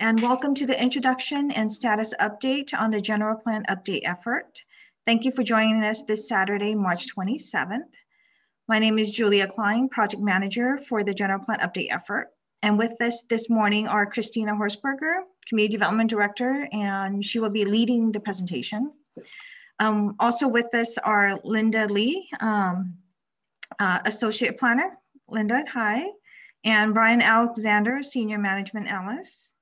and welcome to the introduction and status update on the general plan update effort. Thank you for joining us this Saturday, March 27th. My name is Julia Klein, project manager for the general plan update effort. And with us this morning are Christina Horrisberger, community development director, and she will be leading the presentation. Um, also with us are Linda Lee, um, uh, associate planner. Linda, hi. And Brian Alexander, senior management analyst.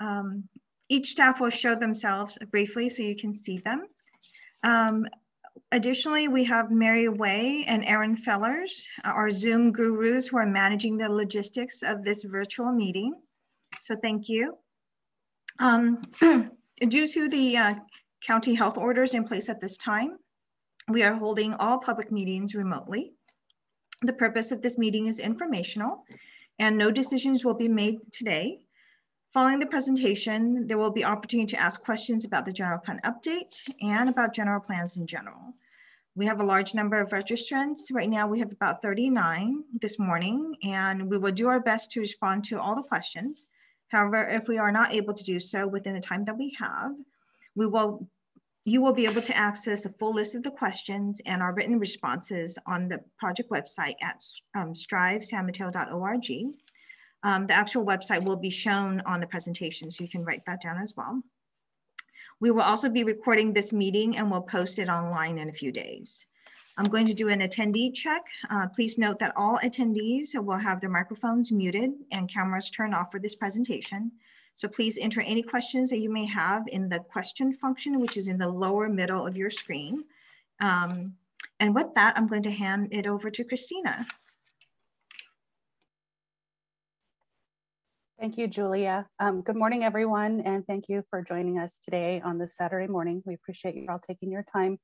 Um, each staff will show themselves briefly so you can see them. Um, additionally, we have Mary Way and Aaron Fellers, our Zoom gurus who are managing the logistics of this virtual meeting. So thank you. Um, due to the uh, county health orders in place at this time, we are holding all public meetings remotely. The purpose of this meeting is informational and no decisions will be made today. Following the presentation, there will be opportunity to ask questions about the general plan update and about general plans in general. We have a large number of registrants. Right now we have about 39 this morning and we will do our best to respond to all the questions. However, if we are not able to do so within the time that we have, we will you will be able to access a full list of the questions and our written responses on the project website at um, strivesanmateo.org. Um, the actual website will be shown on the presentation, so you can write that down as well. We will also be recording this meeting and we'll post it online in a few days. I'm going to do an attendee check. Uh, please note that all attendees will have their microphones muted and cameras turned off for this presentation. So please enter any questions that you may have in the question function, which is in the lower middle of your screen. Um, and with that, I'm going to hand it over to Christina. Thank you, Julia. Um, good morning, everyone, and thank you for joining us today on this Saturday morning. We appreciate you all taking your time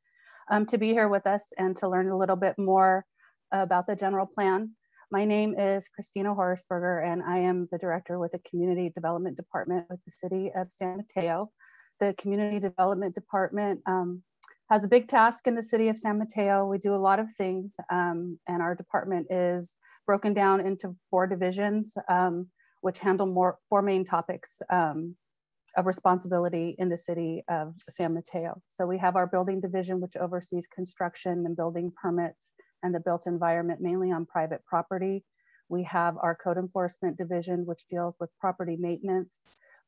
um, to be here with us and to learn a little bit more about the general plan. My name is Christina Horrisberger, and I am the director with the Community Development Department with the City of San Mateo. The Community Development Department um, has a big task in the City of San Mateo. We do a lot of things, um, and our department is broken down into four divisions. Um, which handle more four main topics um, of responsibility in the city of San Mateo. So we have our building division, which oversees construction and building permits and the built environment, mainly on private property. We have our code enforcement division, which deals with property maintenance.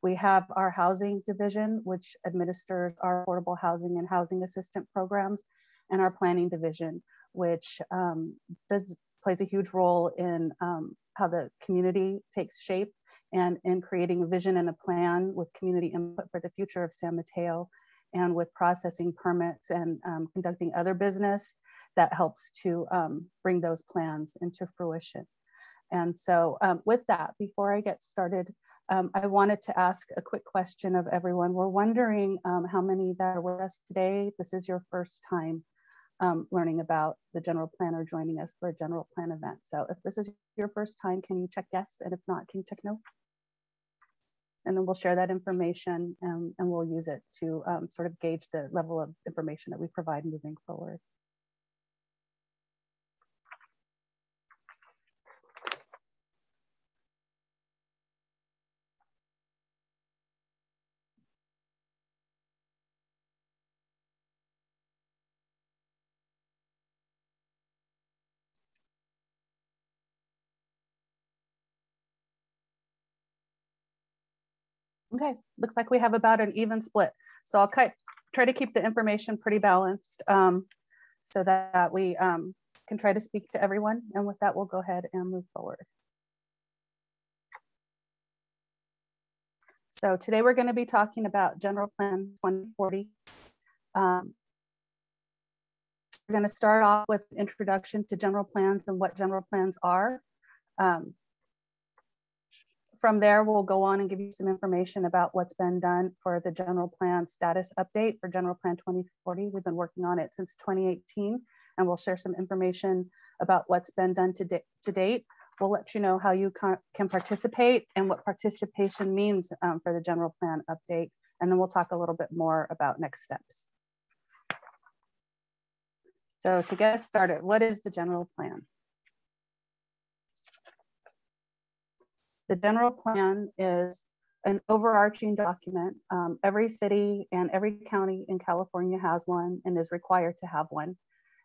We have our housing division, which administers our affordable housing and housing assistant programs, and our planning division, which um, does plays a huge role in um, how the community takes shape and in creating a vision and a plan with community input for the future of San Mateo and with processing permits and um, conducting other business that helps to um, bring those plans into fruition. And so um, with that, before I get started, um, I wanted to ask a quick question of everyone. We're wondering um, how many that are with us today. This is your first time um, learning about the general plan or joining us for a general plan event. So if this is your first time, can you check yes? And if not, can you check no? And then we'll share that information and, and we'll use it to um, sort of gauge the level of information that we provide moving forward. Okay, looks like we have about an even split. So I'll cut, try to keep the information pretty balanced um, so that we um, can try to speak to everyone. And with that, we'll go ahead and move forward. So today we're going to be talking about General Plan 2040. Um, we're going to start off with introduction to general plans and what general plans are. Um, from there, we'll go on and give you some information about what's been done for the general plan status update for general plan 2040. We've been working on it since 2018 and we'll share some information about what's been done to, to date. We'll let you know how you can participate and what participation means um, for the general plan update. And then we'll talk a little bit more about next steps. So to get started, what is the general plan? The general plan is an overarching document. Um, every city and every county in California has one and is required to have one.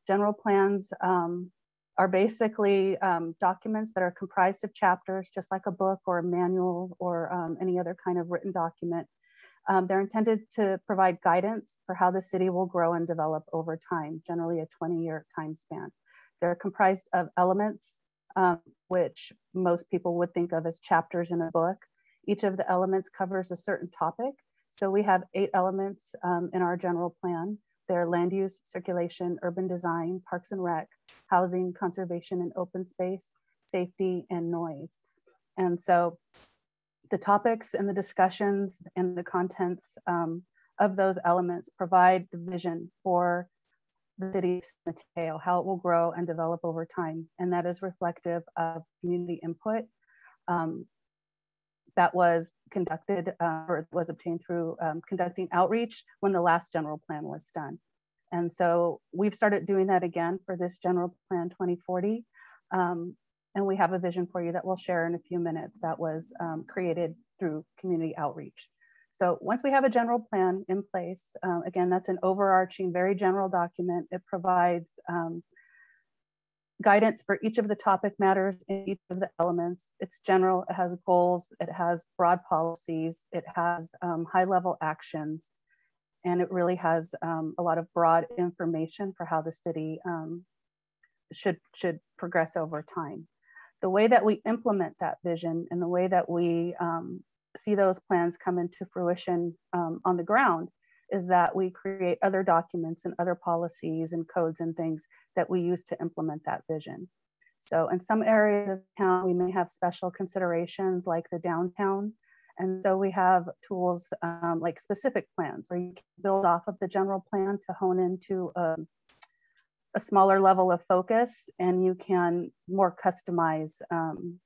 General plans um, are basically um, documents that are comprised of chapters, just like a book or a manual or um, any other kind of written document. Um, they're intended to provide guidance for how the city will grow and develop over time, generally a 20 year time span. They're comprised of elements, um, which most people would think of as chapters in a book. Each of the elements covers a certain topic. So we have eight elements um, in our general plan. They're land use, circulation, urban design, parks and rec, housing, conservation and open space, safety, and noise. And so the topics and the discussions and the contents um, of those elements provide the vision for the city of San Mateo, how it will grow and develop over time. And that is reflective of community input um, that was conducted uh, or was obtained through um, conducting outreach when the last general plan was done. And so we've started doing that again for this general plan 2040. Um, and we have a vision for you that we'll share in a few minutes that was um, created through community outreach. So once we have a general plan in place, uh, again, that's an overarching, very general document. It provides um, guidance for each of the topic matters in each of the elements. It's general, it has goals, it has broad policies, it has um, high level actions, and it really has um, a lot of broad information for how the city um, should, should progress over time. The way that we implement that vision and the way that we um, see those plans come into fruition um, on the ground is that we create other documents and other policies and codes and things that we use to implement that vision. So in some areas of town, we may have special considerations like the downtown. And so we have tools um, like specific plans where you can build off of the general plan to hone into a, um, a smaller level of focus and you can more customize um,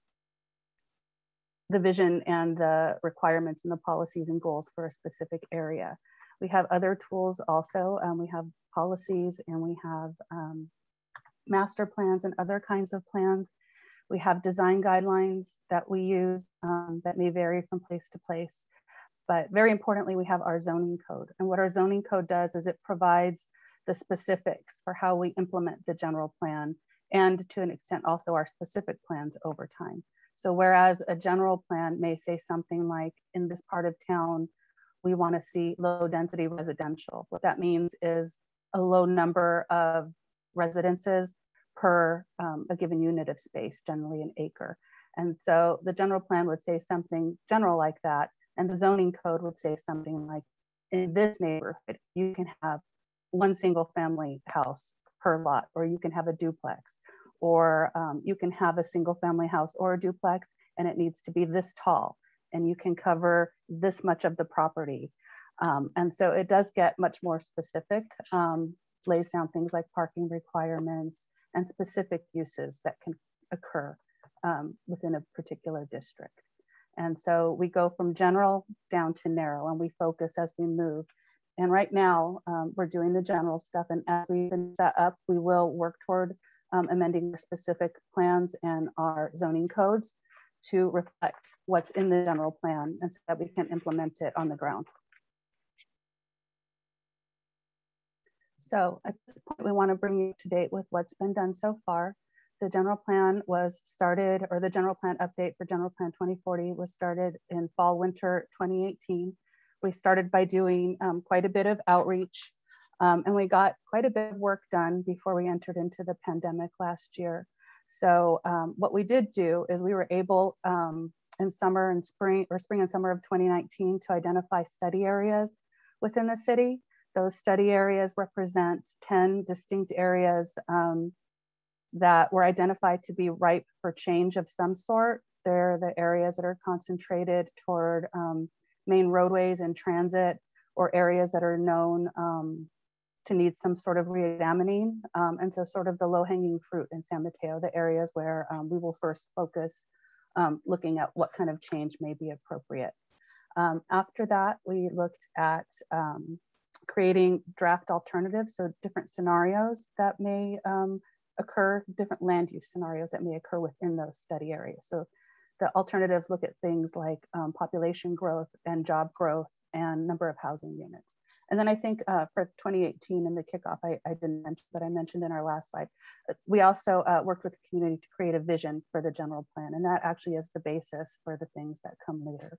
the vision and the requirements and the policies and goals for a specific area. We have other tools also. Um, we have policies and we have um, master plans and other kinds of plans. We have design guidelines that we use um, that may vary from place to place. But very importantly, we have our zoning code. And what our zoning code does is it provides the specifics for how we implement the general plan and to an extent also our specific plans over time. So whereas a general plan may say something like in this part of town, we want to see low density residential. What that means is a low number of residences per um, a given unit of space, generally an acre. And so the general plan would say something general like that. And the zoning code would say something like, in this neighborhood, you can have one single family house per lot, or you can have a duplex, or um, you can have a single family house or a duplex, and it needs to be this tall and you can cover this much of the property. Um, and so it does get much more specific, um, lays down things like parking requirements and specific uses that can occur um, within a particular district. And so we go from general down to narrow and we focus as we move. And right now um, we're doing the general stuff. And as we finish that up, we will work toward um, amending our specific plans and our zoning codes to reflect what's in the general plan and so that we can implement it on the ground. So at this point, we want to bring you to date with what's been done so far. The general plan was started, or the general plan update for general plan 2040 was started in fall, winter 2018. We started by doing um, quite a bit of outreach um, and we got quite a bit of work done before we entered into the pandemic last year. So um, what we did do is we were able um, in summer and spring or spring and summer of 2019 to identify study areas within the city. Those study areas represent 10 distinct areas um, that were identified to be ripe for change of some sort. They're the areas that are concentrated toward um, main roadways and transit or areas that are known um, to need some sort of re-examining. Um, and so sort of the low-hanging fruit in San Mateo, the areas where um, we will first focus um, looking at what kind of change may be appropriate. Um, after that, we looked at um, creating draft alternatives, so different scenarios that may occur, different land use scenarios that may occur within those study areas. So the alternatives look at things like um, population growth and job growth and number of housing units. And then I think uh, for 2018 in the kickoff, I, I, didn't mention, but I mentioned in our last slide, uh, we also uh, worked with the community to create a vision for the general plan. And that actually is the basis for the things that come later.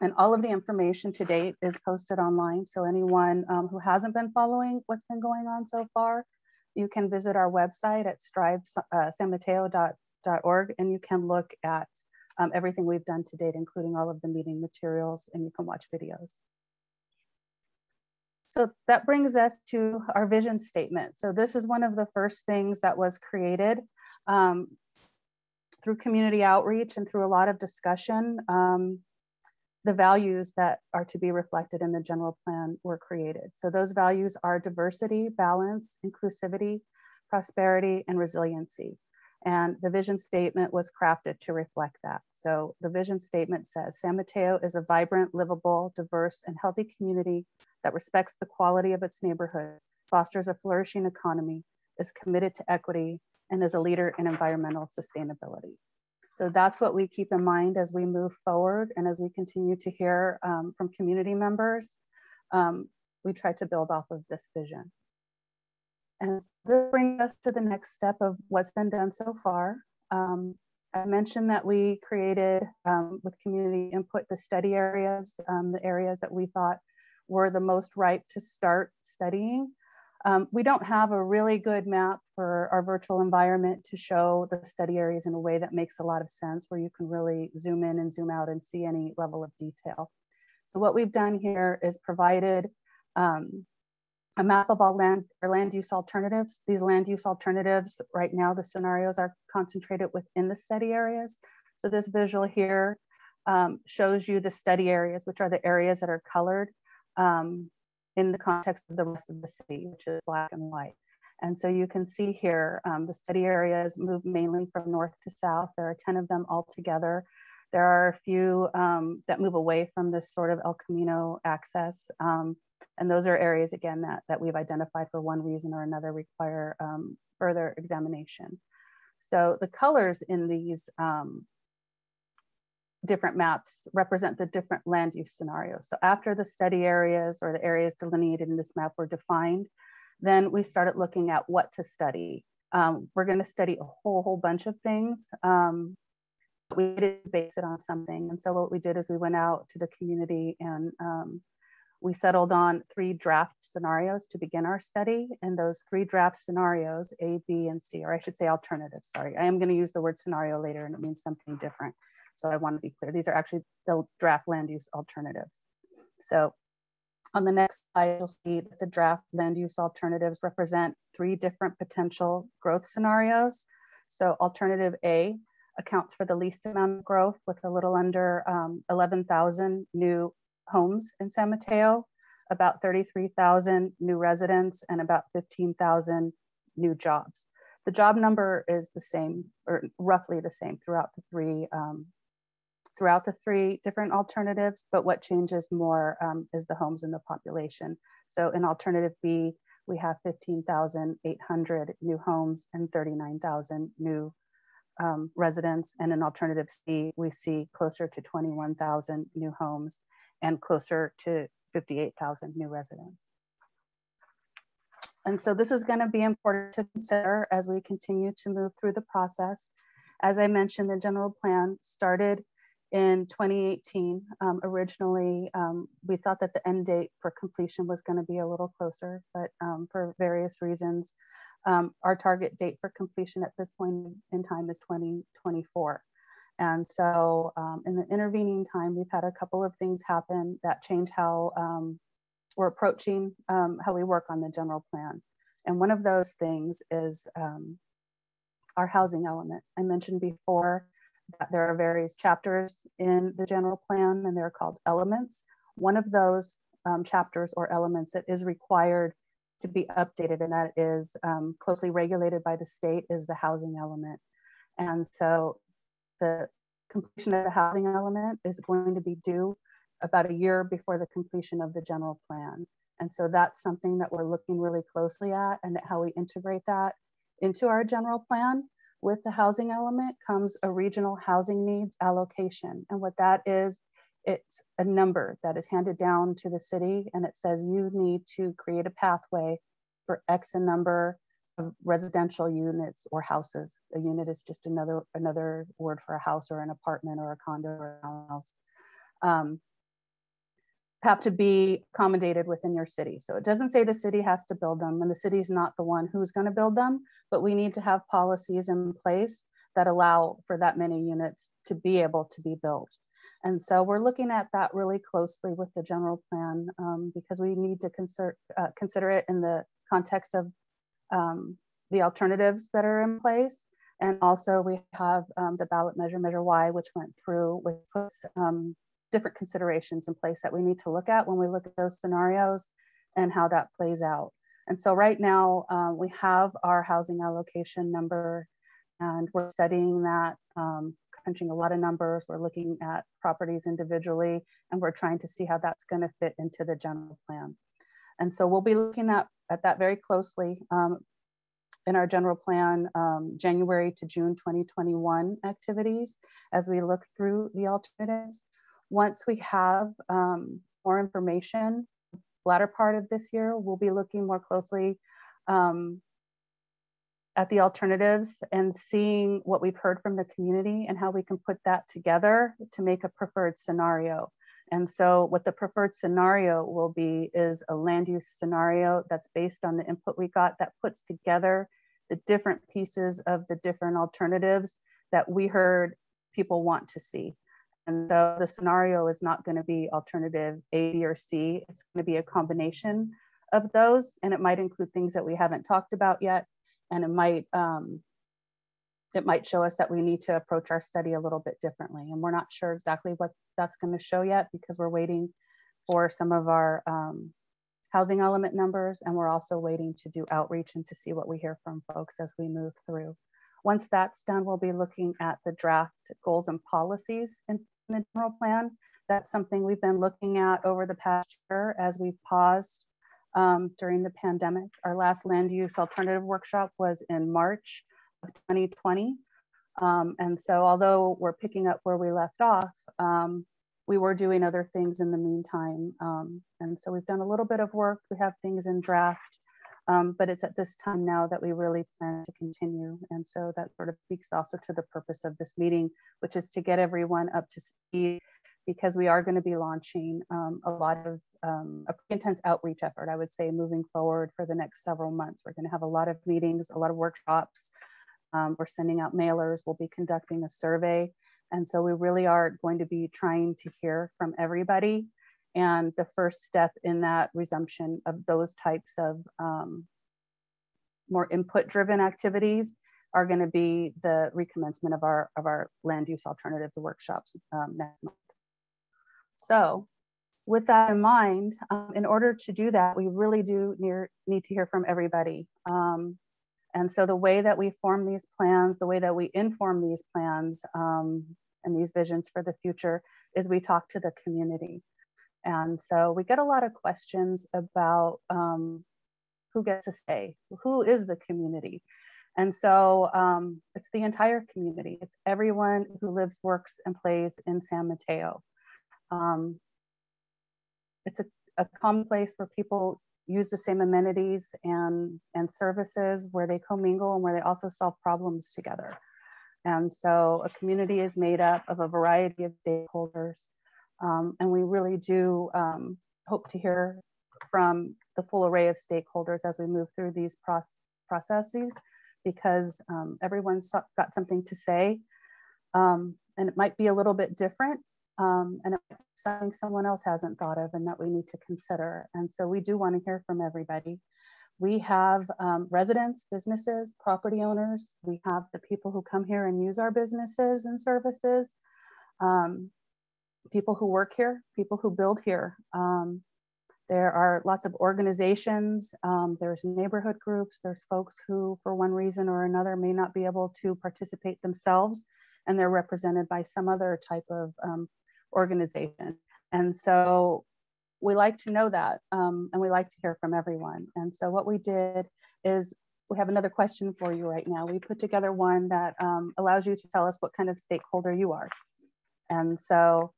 And all of the information to date is posted online. So anyone um, who hasn't been following what's been going on so far, you can visit our website at strivesanmateo.org uh, and you can look at um, everything we've done to date, including all of the meeting materials, and you can watch videos. So that brings us to our vision statement. So this is one of the first things that was created um, through community outreach and through a lot of discussion. Um, the values that are to be reflected in the general plan were created. So those values are diversity, balance, inclusivity, prosperity, and resiliency. And the vision statement was crafted to reflect that. So the vision statement says San Mateo is a vibrant, livable, diverse, and healthy community that respects the quality of its neighborhood, fosters a flourishing economy, is committed to equity, and is a leader in environmental sustainability. So that's what we keep in mind as we move forward and as we continue to hear um, from community members. Um, we try to build off of this vision. And this brings us to the next step of what's been done so far. Um, I mentioned that we created um, with community input the study areas, um, the areas that we thought were the most ripe to start studying. Um, we don't have a really good map for our virtual environment to show the study areas in a way that makes a lot of sense, where you can really zoom in and zoom out and see any level of detail. So what we've done here is provided um, a map of all land or land use alternatives. These land use alternatives, right now, the scenarios are concentrated within the study areas. So this visual here um, shows you the study areas, which are the areas that are colored um, in the context of the rest of the city, which is black and white. And so you can see here, um, the study areas move mainly from north to south. There are 10 of them altogether. There are a few um, that move away from this sort of El Camino access. Um, and those are areas, again, that, that we've identified for one reason or another require um, further examination. So the colors in these um, different maps represent the different land use scenarios. So after the study areas or the areas delineated in this map were defined, then we started looking at what to study. Um, we're going to study a whole, whole bunch of things. Um, we did base it on something. And so what we did is we went out to the community and um, we settled on three draft scenarios to begin our study. And those three draft scenarios, A, B, and C, or I should say alternatives, sorry. I am gonna use the word scenario later and it means something different. So I wanna be clear. These are actually the draft land use alternatives. So on the next slide, you'll see that the draft land use alternatives represent three different potential growth scenarios. So alternative A accounts for the least amount of growth with a little under um, 11,000 new homes in San Mateo, about 33,000 new residents, and about 15,000 new jobs. The job number is the same, or roughly the same throughout the three um, throughout the three different alternatives, but what changes more um, is the homes and the population. So in alternative B, we have 15,800 new homes and 39,000 new um, residents. And in alternative C, we see closer to 21,000 new homes and closer to 58,000 new residents. And so this is gonna be important to consider as we continue to move through the process. As I mentioned, the general plan started in 2018. Um, originally, um, we thought that the end date for completion was gonna be a little closer, but um, for various reasons, um, our target date for completion at this point in time is 2024. And so um, in the intervening time, we've had a couple of things happen that change how um, we're approaching how we work on the general plan. And one of those things is our housing element. I mentioned before there are various chapters in the general plan and they're called elements. One of those um, chapters or elements that is required to be updated and that is um, closely regulated by the state is the housing element. And so the completion of the housing element is going to be due about a year before the completion of the general plan. And so that's something that we're looking really closely at and how we integrate that into our general plan with the housing element comes a regional housing needs allocation. And what that is, it's a number that is handed down to the city and it says you need to create a pathway for X and number of residential units or houses. A unit is just another another word for a house or an apartment or a condo or a house. Um, have to be accommodated within your city. So it doesn't say the city has to build them and the city is not the one who's going to build them, but we need to have policies in place that allow for that many units to be able to be built. And so we're looking at that really closely with the general plan um, because we need to consider, uh, consider it in the context of um, the alternatives that are in place. And also we have um, the ballot measure, Measure Y, which went through, which puts um, different considerations in place that we need to look at when we look at those scenarios and how that plays out. And so right now uh, we have our housing allocation number and we're studying that, um, crunching a lot of numbers. We're looking at properties individually and we're trying to see how that's gonna fit into the general plan. And so we'll be looking at, at that very closely um, in our general plan, um, January to June 2021 activities as we look through the alternatives. Once we have um, more information, latter part of this year, we'll be looking more closely um, at the alternatives and seeing what we've heard from the community and how we can put that together to make a preferred scenario. And so what the preferred scenario will be is a land use scenario that's based on the input we got that puts together the different pieces of the different alternatives that we heard people want to see. And so the scenario is not going to be alternative A, B, or C. It's going to be a combination of those, and it might include things that we haven't talked about yet, and it might um, it might show us that we need to approach our study a little bit differently. And we're not sure exactly what that's going to show yet because we're waiting for some of our um, housing element numbers, and we're also waiting to do outreach and to see what we hear from folks as we move through. Once that's done, we'll be looking at the draft goals and policies in the general plan. That's something we've been looking at over the past year as we've paused um, during the pandemic. Our last land use alternative workshop was in March of 2020. Um, and so although we're picking up where we left off, um, we were doing other things in the meantime. Um, and so we've done a little bit of work. We have things in draft, um, but it's at this time now that we really plan to continue. And so that sort of speaks also to the purpose of this meeting, which is to get everyone up to speed because we are going to be launching um, a lot of um, a intense outreach effort, I would say, moving forward for the next several months. We're going to have a lot of meetings, a lot of workshops. Um, we're sending out mailers. We'll be conducting a survey. And so we really are going to be trying to hear from everybody. And the first step in that resumption of those types of um, more input driven activities are going to be the recommencement of our, of our land use alternatives workshops um, next month. So with that in mind, um, in order to do that, we really do near, need to hear from everybody. Um, and so the way that we form these plans, the way that we inform these plans um, and these visions for the future is we talk to the community. And so we get a lot of questions about um, who gets to say, who is the community? And so um, it's the entire community. It's everyone who lives, works, and plays in San Mateo. Um, it's a, a common place where people use the same amenities and, and services where they commingle and where they also solve problems together. And so a community is made up of a variety of stakeholders. Um, and we really do um, hope to hear from the full array of stakeholders as we move through these proce processes because um, everyone's got something to say. Um, and it might be a little bit different um, and something someone else hasn't thought of and that we need to consider. And so we do want to hear from everybody. We have um, residents, businesses, property owners. We have the people who come here and use our businesses and services, um, people who work here, people who build here. Um, there are lots of organizations, um, there's neighborhood groups, there's folks who, for one reason or another, may not be able to participate themselves, and they're represented by some other type of um, organization. And so we like to know that um, and we like to hear from everyone. And so what we did is we have another question for you right now. We put together one that um, allows you to tell us what kind of stakeholder you are. And so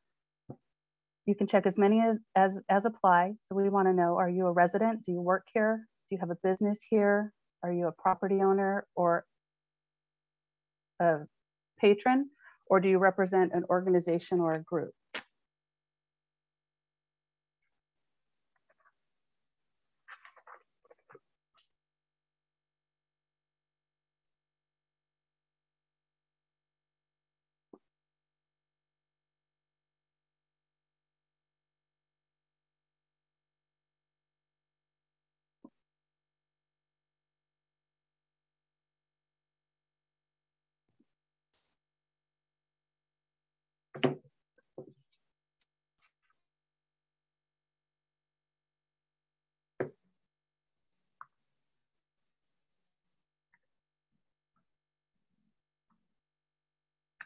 you can check as many as, as, as apply. So we wanna know, are you a resident? Do you work here? Do you have a business here? Are you a property owner or a patron? Or do you represent an organization or a group?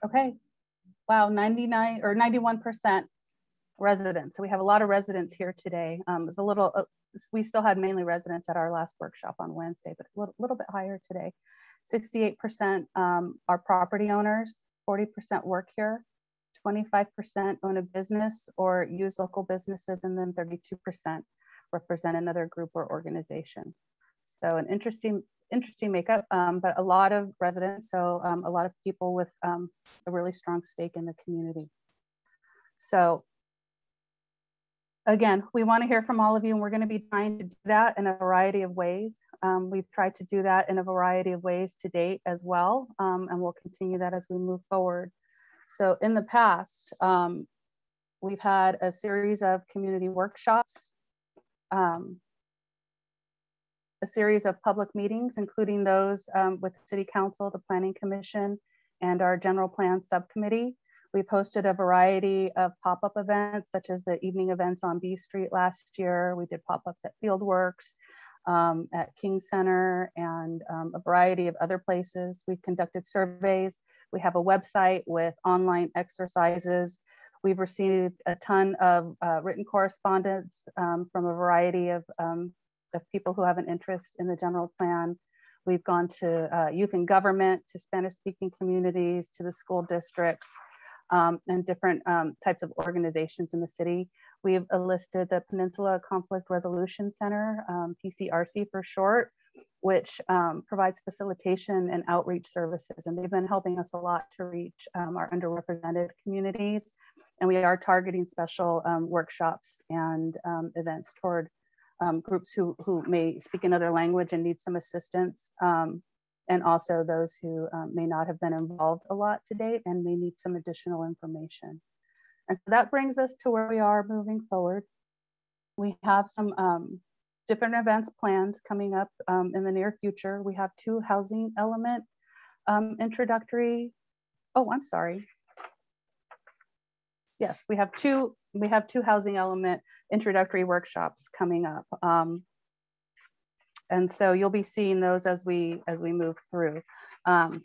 Okay. Wow, 99 or 91% residents. So we have a lot of residents here today. Um, it's a little, uh, we still had mainly residents at our last workshop on Wednesday, but a little, little bit higher today. 68% um, are property owners, 40% work here, 25% own a business or use local businesses, and then 32% represent another group or organization. So an interesting interesting makeup, um, but a lot of residents, so um, a lot of people with um, a really strong stake in the community. So again, we want to hear from all of you, and we're going to be trying to do that in a variety of ways. Um, we've tried to do that in a variety of ways to date as well, um, and we'll continue that as we move forward. So in the past, um, we've had a series of community workshops um, a series of public meetings, including those um, with City Council, the Planning Commission, and our General Plan Subcommittee. We've hosted a variety of pop-up events, such as the evening events on B Street last year. We did pop-ups at Fieldworks, um, at King Center, and um, a variety of other places. We've conducted surveys. We have a website with online exercises. We've received a ton of uh, written correspondence um, from a variety of um, of people who have an interest in the general plan. We've gone to uh, youth and government, to Spanish speaking communities, to the school districts, um, and different um, types of organizations in the city. We've enlisted the Peninsula Conflict Resolution Center, um, PCRC for short, which um, provides facilitation and outreach services. And they've been helping us a lot to reach um, our underrepresented communities. And we are targeting special um, workshops and events toward um, groups who, who may speak another language and need some assistance, um, and also those who um, may not have been involved a lot to date and may need some additional information. And so that brings us to where we are moving forward. We have some um, different events planned coming up um, in the near future. We have two housing element um, introductory, oh, I'm sorry. Yes, we have two we have two housing element introductory workshops coming up. Um, and so you'll be seeing those as we as we move through. Um,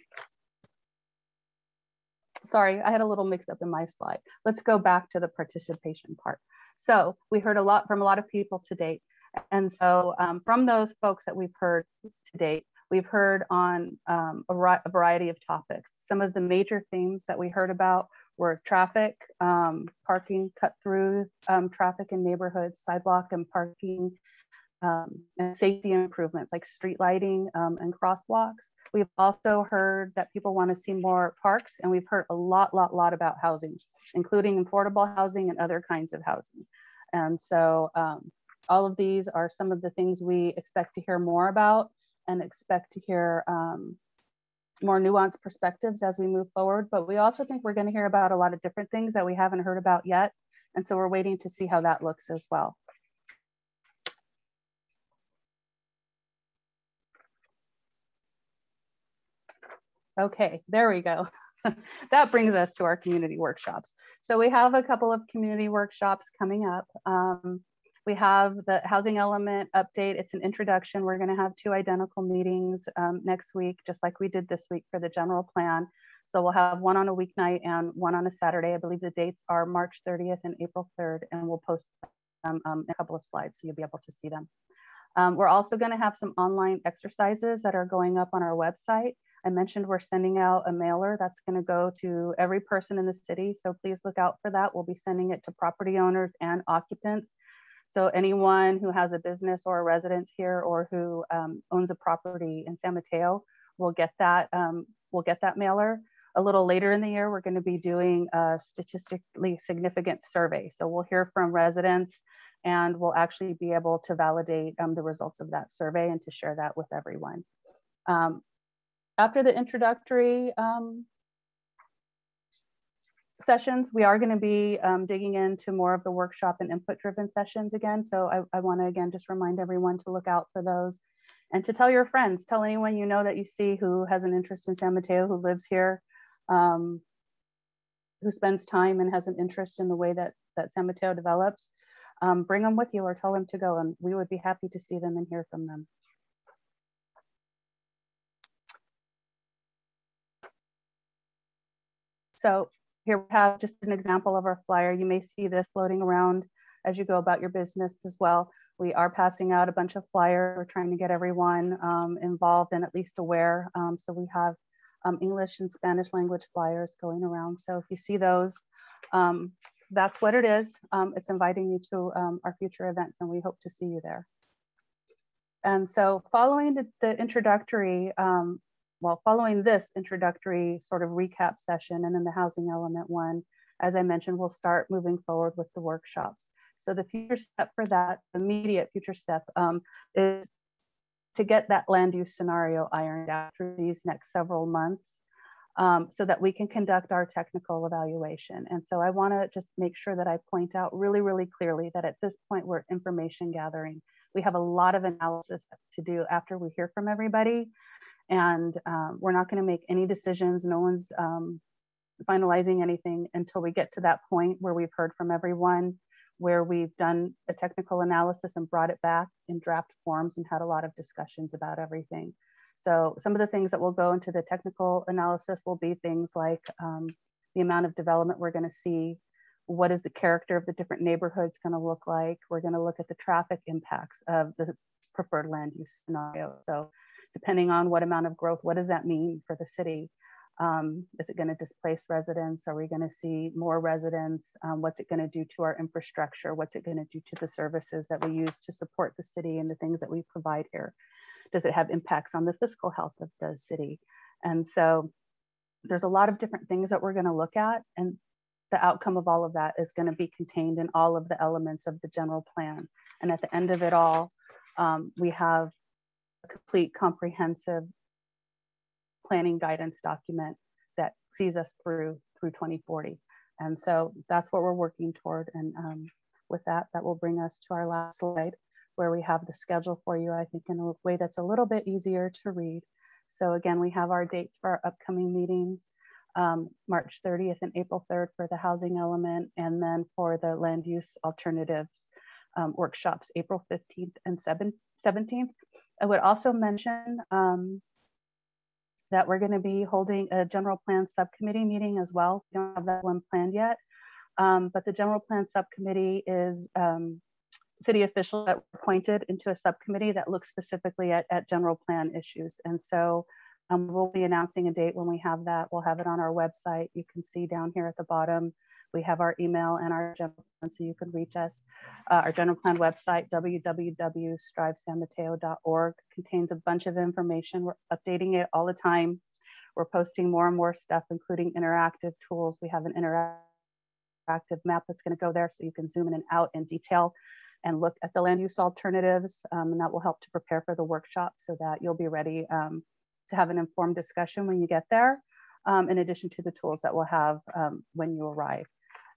sorry, I had a little mix up in my slide. Let's go back to the participation part. So we heard a lot from a lot of people to date. And so um, from those folks that we've heard to date, we've heard on um, a, a, variety of topics. Some of the major themes that we heard about were traffic, um, parking cut through um, traffic in neighborhoods, sidewalk and parking, um, and safety improvements like street lighting um, and crosswalks. We've also heard that people want to see more parks, and we've heard a lot, lot, lot about housing, including affordable housing and other kinds of housing. And so um, all of these are some of the things we expect to hear more about and expect to hear um, more nuanced perspectives as we move forward. But we also think we're going to hear about a lot of different things that we haven't heard about yet. And so we're waiting to see how that looks as well. Okay, there we go. that brings us to our community workshops. So we have a couple of community workshops coming up. Um, we have the housing element update. It's an introduction. We're going to have two identical meetings um, next week, just like we did this week for the general plan. So we'll have one on a weeknight and one on a Saturday. I believe the dates are March 30th and April 3rd, and we'll post them um, a couple of slides so you'll be able to see them. Um, we're also gonna have some online exercises that are going up on our website. I mentioned we're sending out a mailer that's gonna go to every person in the city. So please look out for that. We'll be sending it to property owners and occupants. So anyone who has a business or a residence here or who um, owns a property in San Mateo will get that, um, will get that mailer. A little later in the year, we're gonna be doing a statistically significant survey. So we'll hear from residents and we'll actually be able to validate um, the results of that survey and to share that with everyone. Um, after the introductory um, sessions, we are going to be um, digging into more of the workshop and input driven sessions again. So I, I want to again just remind everyone to look out for those and to tell your friends, tell anyone you know that you see who has an interest in San Mateo, who lives here, um, who spends time and has an interest in the way that, that San Mateo develops. Um, bring them with you or tell them to go and we would be happy to see them and hear from them. So here we have just an example of our flyer. You may see this floating around as you go about your business as well. We are passing out a bunch of flyers. We're trying to get everyone um, involved and at least aware. Um, so we have um, English and Spanish language flyers going around. So if you see those, um, that's what it is. Um, it's inviting you to um, our future events and we hope to see you there. And so following the, the introductory well, following this introductory sort of recap session and then the housing element one, as I mentioned, we'll start moving forward with the workshops. So the future step for that, immediate future step um, is to get that land use scenario ironed out through these next several months um, so that we can conduct our technical evaluation. And so I wanna just make sure that I point out really, really clearly that at this point we're information gathering. We have a lot of analysis to do after we hear from everybody and um, we're not going to make any decisions. No one's um, finalizing anything until we get to that point where we've heard from everyone, where we've done a technical analysis and brought it back in draft forms and had a lot of discussions about everything. So some of the things that will go into the technical analysis will be things like um, the amount of development we're going to see, what is the character of the different neighborhoods going to look like. We're going to look at the traffic impacts of the preferred land use scenario. So depending on what amount of growth, what does that mean for the city? Um, is it going to displace residents? Are we going to see more residents? Um, what's it going to do to our infrastructure? What's it going to do to the services that we use to support the city and the things that we provide here? Does it have impacts on the fiscal health of the city? And so there's a lot of different things that we're going to look at. And the outcome of all of that is going to be contained in all of the elements of the general plan. And at the end of it all, um, we have complete comprehensive planning guidance document that sees us through through 2040 and so that's what we're working toward. And um, with that that will bring us to our last slide where we have the schedule for you i think in a way that's a little bit easier to read. So again we have our dates for our upcoming meetings um, march 30th and april 3rd for the housing element and then for the land use alternatives um, workshops april 15th and 17th I would also mention um, that we're going to be holding a general plan subcommittee meeting as well. We don't have that one planned yet, um, but the general plan subcommittee is um, city officials that were appointed into a subcommittee that looks specifically at, at general plan issues. And so um, we'll be announcing a date when we have that. We'll have it on our website. You can see down here at the bottom we have our email and our general plan, so you can reach us. Uh, our general plan website, www.strivesanmateo.org, contains a bunch of information. We're updating it all the time. We're posting more and more stuff, including interactive tools. We have an interactive map that's going to go there so you can zoom in and out in detail and look at the land use alternatives. Um, and that will help to prepare for the workshop so that you'll be ready um, to have an informed discussion when you get there, um, in addition to the tools that we'll have um, when you arrive.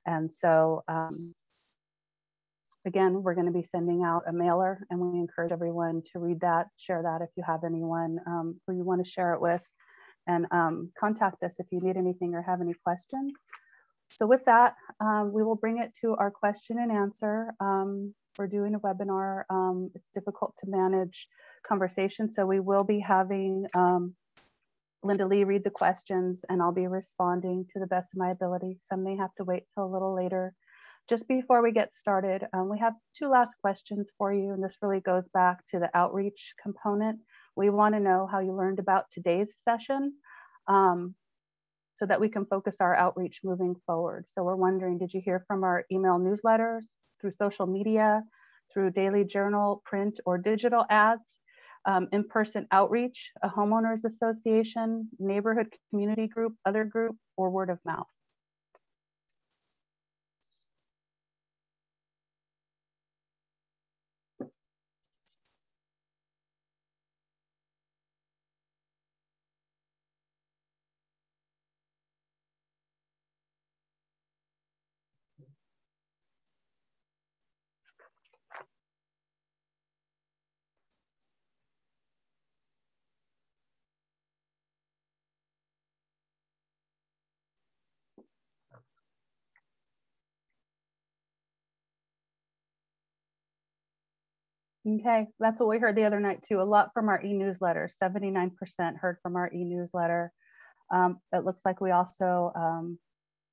And so um, again, we're gonna be sending out a mailer and we encourage everyone to read that, share that if you have anyone um, who you wanna share it with and um, contact us if you need anything or have any questions. So with that, um, we will bring it to our question and answer. Um, we're doing a webinar. Um, it's difficult to manage conversation. So we will be having Linda Lee read the questions and I'll be responding to the best of my ability. Some may have to wait till a little later. just before we get started, um, we have two last questions for you, and this really goes back to the outreach component. We want to know how you learned about today's session um, so that we can focus our outreach moving forward. So we're wondering, did you hear from our email newsletters, through social media, through daily journal, print, or digital ads? Um, in-person outreach, a homeowners association, neighborhood community group, other group, or word of mouth. Okay, that's what we heard the other night too. A lot from our e-newsletter. 79% heard from our e-newsletter. Um, it looks like we also um,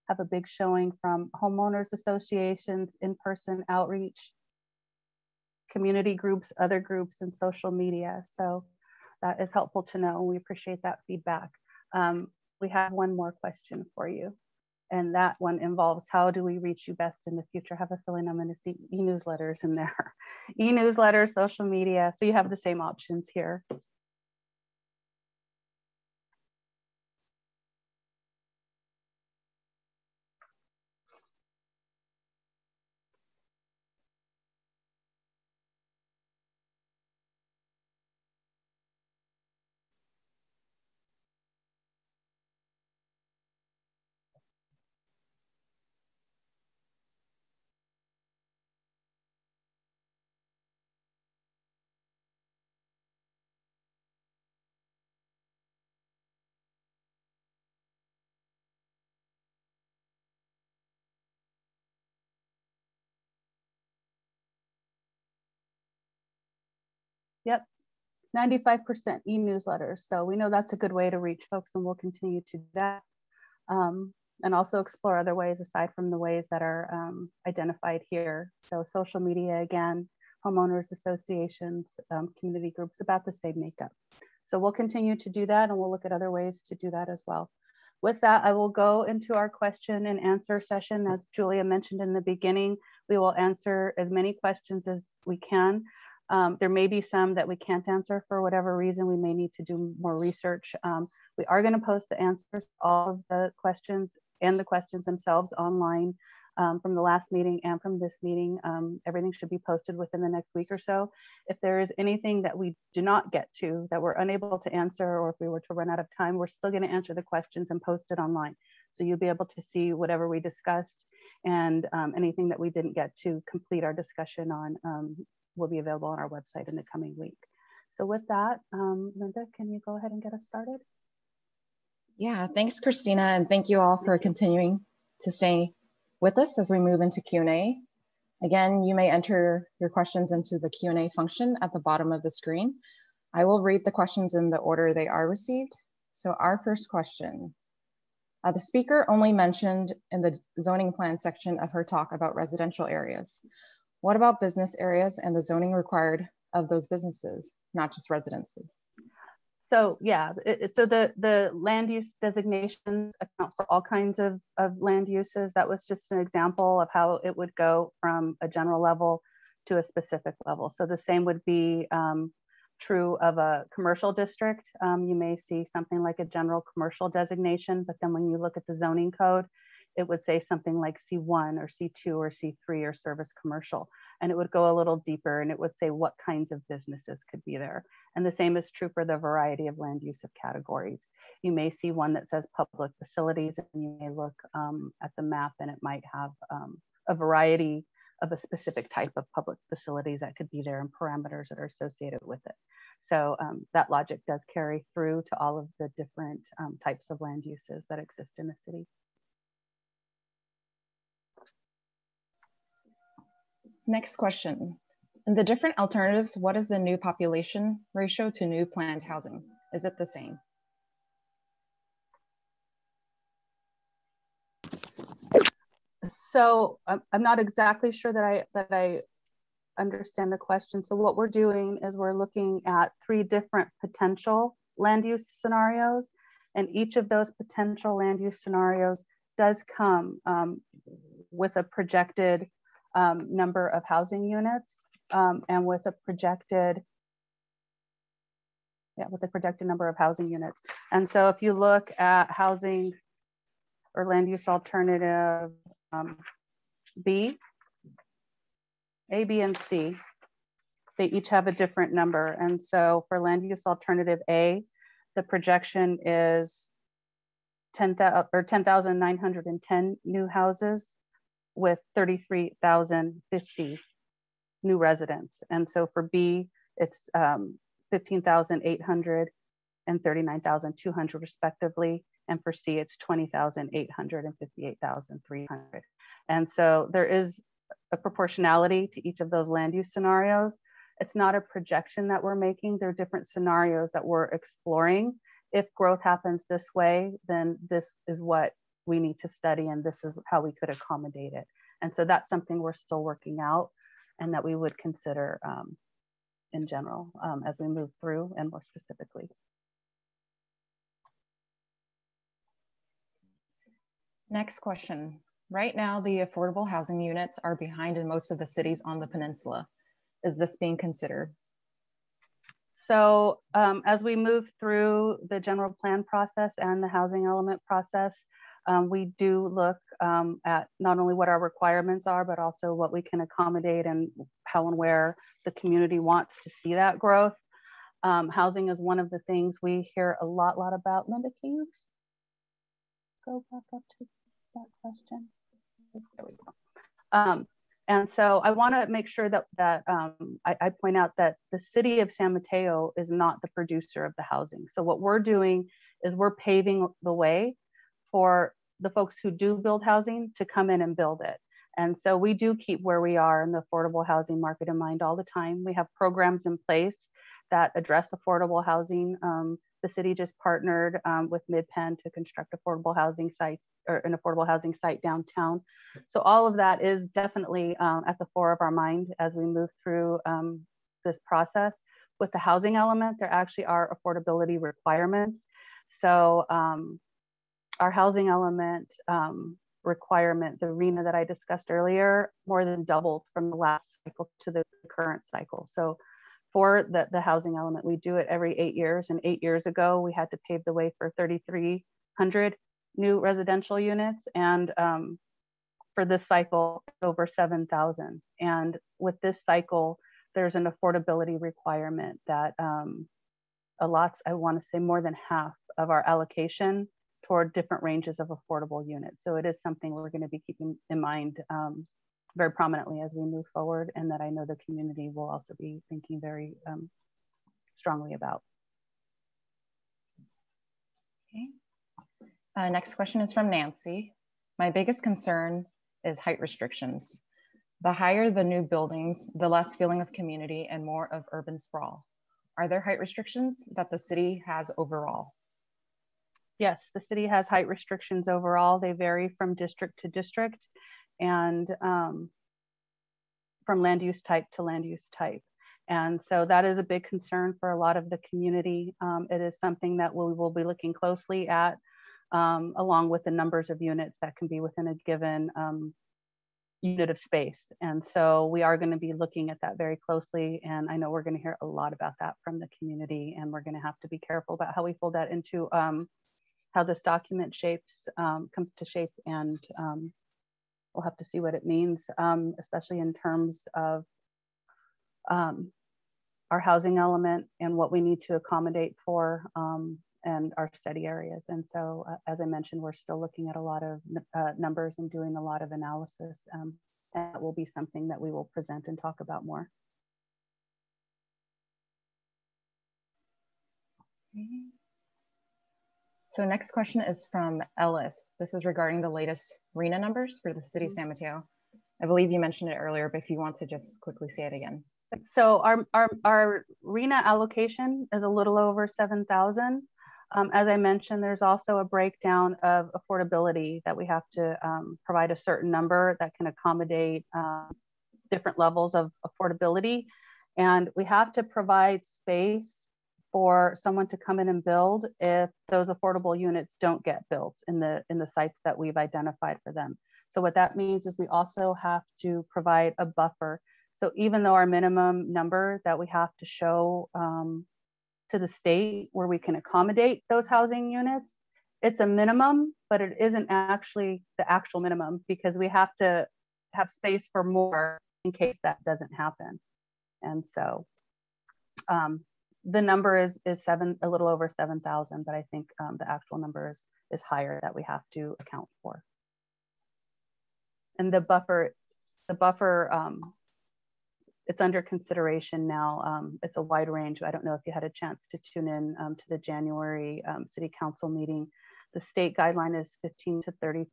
have a big showing from homeowners associations, in-person outreach, community groups, other groups, and social media. So that is helpful to know. We appreciate that feedback. Um, we have one more question for you and that one involves how do we reach you best in the future? Have a feeling I'm going to see e-newsletters in there, e-newsletters, social media. So you have the same options here. Yep, 95% e-newsletters. So we know that's a good way to reach folks and we'll continue to do that. Um, and also explore other ways aside from the ways that are um, identified here. So social media, again, homeowners associations, um, community groups, about the same makeup. So we'll continue to do that and we'll look at other ways to do that as well. With that, I will go into our question and answer session. As Julia mentioned in the beginning, we will answer as many questions as we can. Um, there may be some that we can't answer for whatever reason. We may need to do more research. Um, we are going to post the answers, all of the questions and the questions themselves online um, from the last meeting and from this meeting. Um, everything should be posted within the next week or so. If there is anything that we do not get to, that we're unable to answer, or if we were to run out of time, we're still going to answer the questions and post it online. So you'll be able to see whatever we discussed and um, anything that we didn't get to complete our discussion on um, will be available on our website in the coming week. So with that, um, Linda, can you go ahead and get us started? Yeah, thanks, Christina, and thank you all for continuing to stay with us as we move into Q&A. Again, you may enter your questions into the Q&A function at the bottom of the screen. I will read the questions in the order they are received. So our first question. Uh, the speaker only mentioned in the zoning plan section of her talk about residential areas. What about business areas and the zoning required of those businesses, not just residences? So yeah, it, so the, the land use designations account for all kinds of, of land uses. That was just an example of how it would go from a general level to a specific level. So the same would be um, true of a commercial district. Um, you may see something like a general commercial designation, but then when you look at the zoning code, it would say something like C1 or C2 or C3 or service commercial. And it would go a little deeper and it would say what kinds of businesses could be there. And the same is true for the variety of land use of categories. You may see one that says public facilities and you may look um, at the map and it might have um, a variety of a specific type of public facilities that could be there and parameters that are associated with it. So um, that logic does carry through to all of the different um, types of land uses that exist in the city. Next question. In the different alternatives, what is the new population ratio to new planned housing? Is it the same? So I'm, not exactly sure that I that I understand the question. So what we're doing is we're looking at three different potential land use scenarios, and each of those potential land use scenarios does come um, with a projected um, number of housing units um, and with a projected yeah, with a projected number of housing units. And so if you look at housing or land use alternative um, B, A, B, and C, they each have a different number. And so for land use alternative A, the projection is 10,000 or 10,910 new houses with 33,050 new residents. And so for B, it's um, 15,800 and 39,200 respectively. And for C, it's 20,800 and 58,300. And so there is a proportionality to each of those land use scenarios. It's not a projection that we're making. There are different scenarios that we're exploring. If growth happens this way, then this is what we need to study and this is how we could accommodate it. And so that's something we're still working out and that we would consider um, in general um, as we move through and more specifically. Next question. Right now, the affordable housing units are behind in most of the cities on the peninsula. Is this being considered? So um, as we move through the general plan process and the housing element process, um, we do look um, at not only what our requirements are, but also what we can accommodate and how and where the community wants to see that growth. Um, housing is one of the things we hear a lot, lot about. Linda, can you go back up to that question? There we go. Um, and so I want to make sure that that um, I, I, point out that the city of San Mateo is not the producer of the housing. So what we're doing is we're paving the way for the folks who do build housing to come in and build it. And so we do keep where we are in the affordable housing market in mind all the time. We have programs in place that address affordable housing. Um, the city just partnered um, with MidPen to construct affordable housing sites or an affordable housing site downtown. So all of that is definitely um, at the fore of our mind as we move through um, this process. With the housing element, there actually are affordability requirements. So um, our housing element um, requirement, the RHNA that I discussed earlier, more than doubled from the last cycle to the current cycle. So for the, the housing element, we do it every eight years. And eight years ago, we had to pave the way for 3,300 new residential units. And um, for this cycle, over 7,000. And with this cycle, there's an affordability requirement that um, I wanna say more than half of our allocation toward different ranges of affordable units. So it is something we're going to be keeping in mind um, very prominently as we move forward and that I know the community will also be thinking very um, strongly about. Okay. Uh, next question is from Nancy. My biggest concern is height restrictions. The higher the new buildings, the less feeling of community and more of urban sprawl. Are there height restrictions that the city has overall? Yes, the city has height restrictions overall. They vary from district to district and um, from land use type to land use type. And so that is a big concern for a lot of the community. Um, it is something that we will be looking closely at um, along with the numbers of units that can be within a given um, unit of space. And so we are going to be looking at that very closely. And I know we're going to hear a lot about that from the community and we're going to have to be careful about how we fold that into um, how this document shapes, um, comes to shape and um, we'll have to see what it means, um, especially in terms of um, our housing element and what we need to accommodate for um, and our study areas. And so, uh, as I mentioned, we're still looking at a lot of uh, numbers and doing a lot of analysis. That will be something that we will present and talk about more. So next question is from Ellis. This is regarding the latest RHNA numbers for the city of mm-hmm. San Mateo. I believe you mentioned it earlier, but if you want to just quickly say it again. So our, our, our RHNA allocation is a little over 7,000. Um, as I mentioned, there's also a breakdown of affordability that we have to um, provide a certain number that can accommodate uh, different levels of affordability. And we have to provide space for someone to come in and build if those affordable units don't get built in the, in the sites that we've identified for them. So what that means is we also have to provide a buffer. So even though our minimum number that we have to show um, to the state where we can accommodate those housing units, it's a minimum, but it isn't actually the actual minimum because we have to have space for more in case that doesn't happen. And so um, the number is is seven, a little over 7,000, but I think um, the actual number is, is higher that we have to account for. And the buffer, the buffer, um, it's under consideration now. Um, it's a wide range. I don't know if you had a chance to tune in um, to the January um, City Council meeting. The state guideline is 15 to 30%,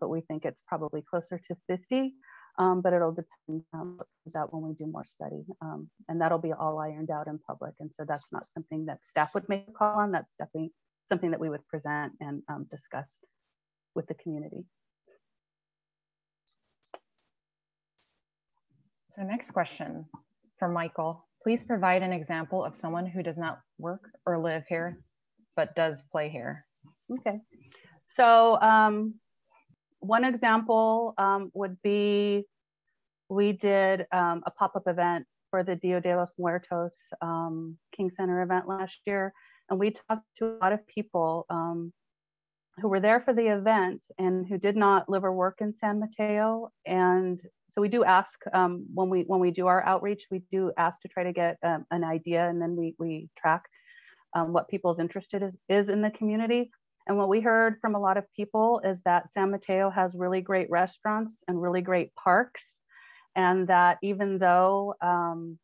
but we think it's probably closer to 50 um, but it'll depend on what comes out when we do more study. Um, and that'll be all ironed out in public. And so that's not something that staff would make a call on. That's definitely something that we would present and um, discuss with the community. So next question from Michael. Please provide an example of someone who does not work or live here, but does play here. Okay. So um, one example um, would be we did um, a pop-up event for the Dia de los Muertos um, King Center event last year. And we talked to a lot of people um, who were there for the event and who did not live or work in San Mateo. And so we do ask um, when we when we do our outreach, we do ask to try to get um, an idea and then we, we track what people's interest is, is in the community. And what we heard from a lot of people is that San Mateo has really great restaurants and really great parks. And that even though um,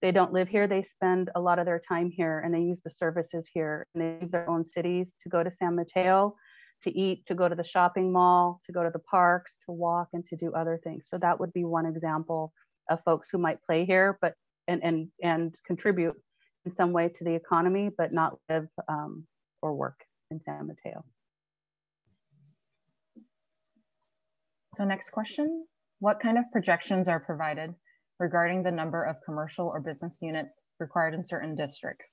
they don't live here, they spend a lot of their time here and they use the services here. And they leave their own cities to go to San Mateo to eat, to go to the shopping mall, to go to the parks, to walk, and to do other things. So that would be one example of folks who might play here, but and and and contribute in some way to the economy, but not live um, or work in San Mateo. So next question, what kind of projections are provided regarding the number of commercial or business units required in certain districts?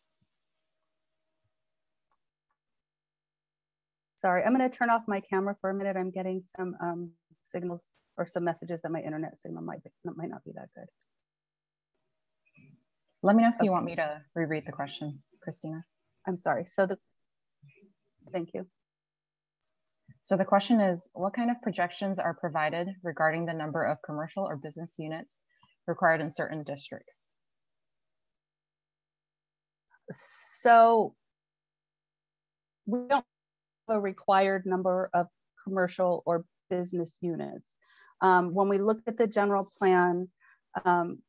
Sorry, I'm gonna turn off my camera for a minute. I'm getting some um, signals or some messages that my internet signal might, be, might not be that good. Let me know if okay. you want me to reread the question, Christina. I'm sorry. So the Thank you. So the question is, what kind of projections are provided regarding the number of commercial or business units required in certain districts? So we don't have a required number of commercial or business units. Um, when we look at the general plan, um,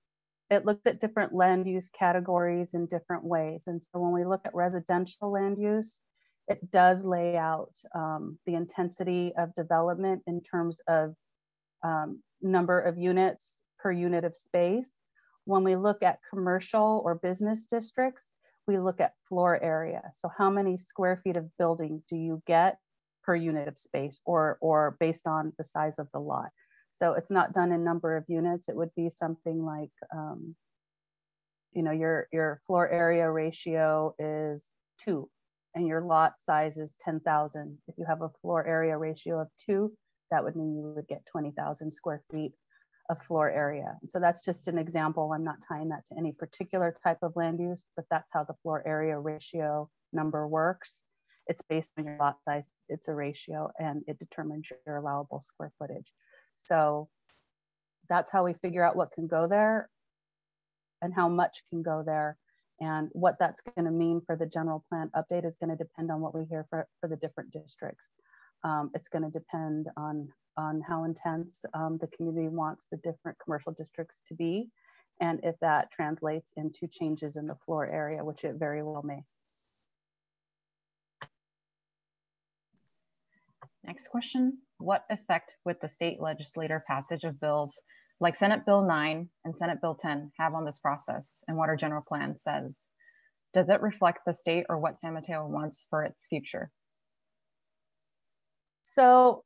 it looks at different land use categories in different ways. And so when we look at residential land use, it does lay out um, the intensity of development in terms of um, number of units per unit of space. When we look at commercial or business districts, we look at floor area. So how many square feet of building do you get per unit of space or, or based on the size of the lot? So it's not done in number of units. It would be something like, um, you know, your, your floor area ratio is two and your lot size is 10,000. If you have a floor area ratio of two, that would mean you would get 20,000 square feet of floor area. So that's just an example. I'm not tying that to any particular type of land use, but that's how the floor area ratio number works. It's based on your lot size, it's a ratio, and it determines your allowable square footage. So that's how we figure out what can go there and how much can go there and what that's going to mean for the general plan update is going to depend on what we hear for, for the different districts. Um, it's going to depend on, on how intense um, the community wants the different commercial districts to be, and if that translates into changes in the floor area, which it very well may. Next question, what effect would the state legislator passage of bills like Senate Bill 9 and Senate Bill 10 have on this process and what our general plan says. Does it reflect the state or what San Mateo wants for its future? So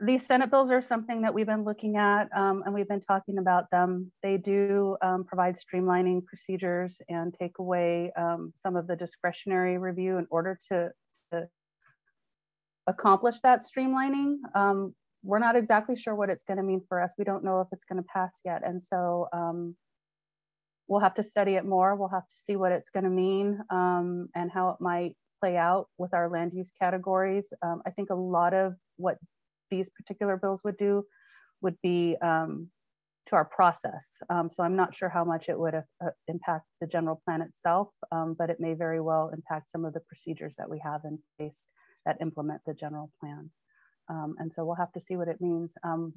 these Senate bills are something that we've been looking at um, and we've been talking about them. They do um, provide streamlining procedures and take away um, some of the discretionary review in order to, to accomplish that streamlining. Um, we're not exactly sure what it's going to mean for us. We don't know if it's going to pass yet. And so um, we'll have to study it more. We'll have to see what it's going to mean um, and how it might play out with our land use categories. I think a lot of what these particular bills would do would be um, to our process. Um, so I'm not sure how much it would uh, uh, impact the general plan itself, um, but it may very well impact some of the procedures that we have in place that implement the general plan. Um, and so we'll have to see what it means. Um,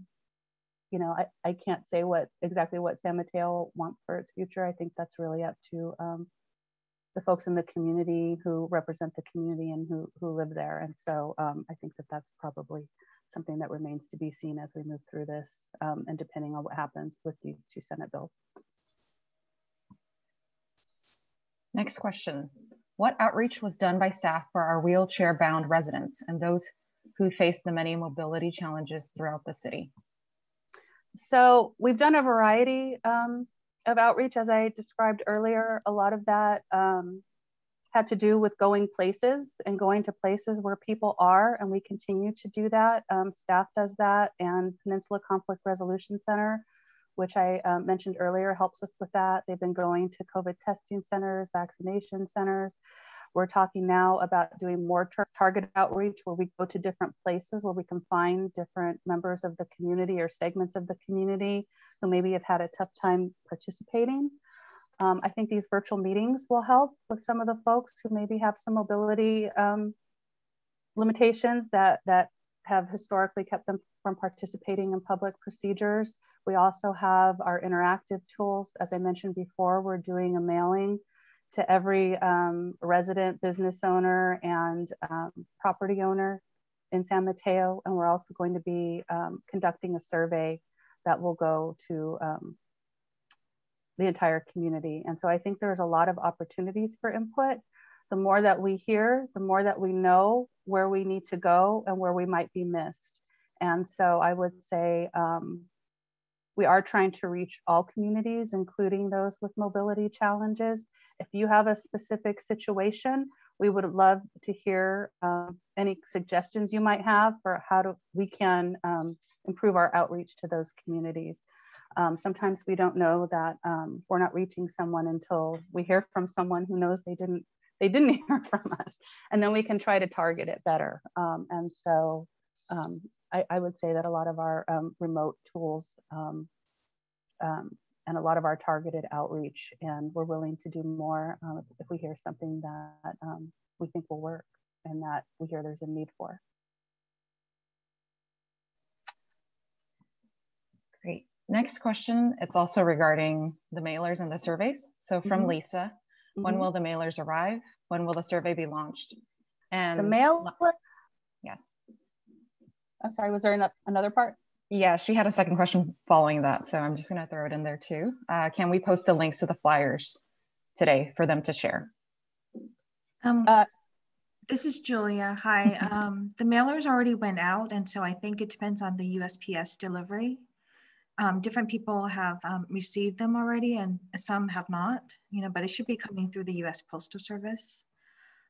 you know, I, I can't say what exactly what San Mateo wants for its future. I think that's really up to um, the folks in the community who represent the community and who, who live there. And so I think that that's probably something that remains to be seen as we move through this um, and depending on what happens with these two Senate bills. Next question. What outreach was done by staff for our wheelchair bound residents and those who face the many mobility challenges throughout the city? So we've done a variety um, of outreach, as I described earlier. A lot of that um, had to do with going places and going to places where people are, and we continue to do that. Um, staff does that, and Peninsula Conflict Resolution Center, which I um, mentioned earlier, helps us with that. They've been going to COVID testing centers, vaccination centers. We're talking now about doing more tar targeted outreach where we go to different places where we can find different members of the community or segments of the community who maybe have had a tough time participating. Um, I think these virtual meetings will help with some of the folks who maybe have some mobility um, limitations that, that have historically kept them from participating in public procedures. We also have our interactive tools. As I mentioned before, we're doing a mailing to every um, resident, business owner, and um, property owner in San Mateo. And we're also going to be um, conducting a survey that will go to um, the entire community. And so I think there's a lot of opportunities for input. The more that we hear, the more that we know where we need to go and where we might be missed. And so I would say um, we are trying to reach all communities, including those with mobility challenges. If you have a specific situation, we would love to hear um, any suggestions you might have for how to, we can um, improve our outreach to those communities. Um, sometimes we don't know that um, we're not reaching someone until we hear from someone who knows they didn't they didn't hear from us, and then we can try to target it better. Um, and so um, I, I, would say that a lot of our um, remote tools um, and a lot of our targeted outreach, and we're willing to do more if we hear something that we think will work and that we hear there's a need for. Great. Next question, it's also regarding the mailers and the surveys. So from mm -hmm. Lisa, mm -hmm. when will the mailers arrive? When will the survey be launched? And the mail? Yes. I'm sorry, was there another part? Yeah, she had a second question following that. So I'm just gonna throw it in there too. Uh, can we post the links to the flyers today for them to share? Um, uh, this is Julia. Hi. Um, the mailers already went out, and so I think it depends on the USPS delivery um, different people have um, received them already and some have not, you know, but it should be coming through the US Postal Service.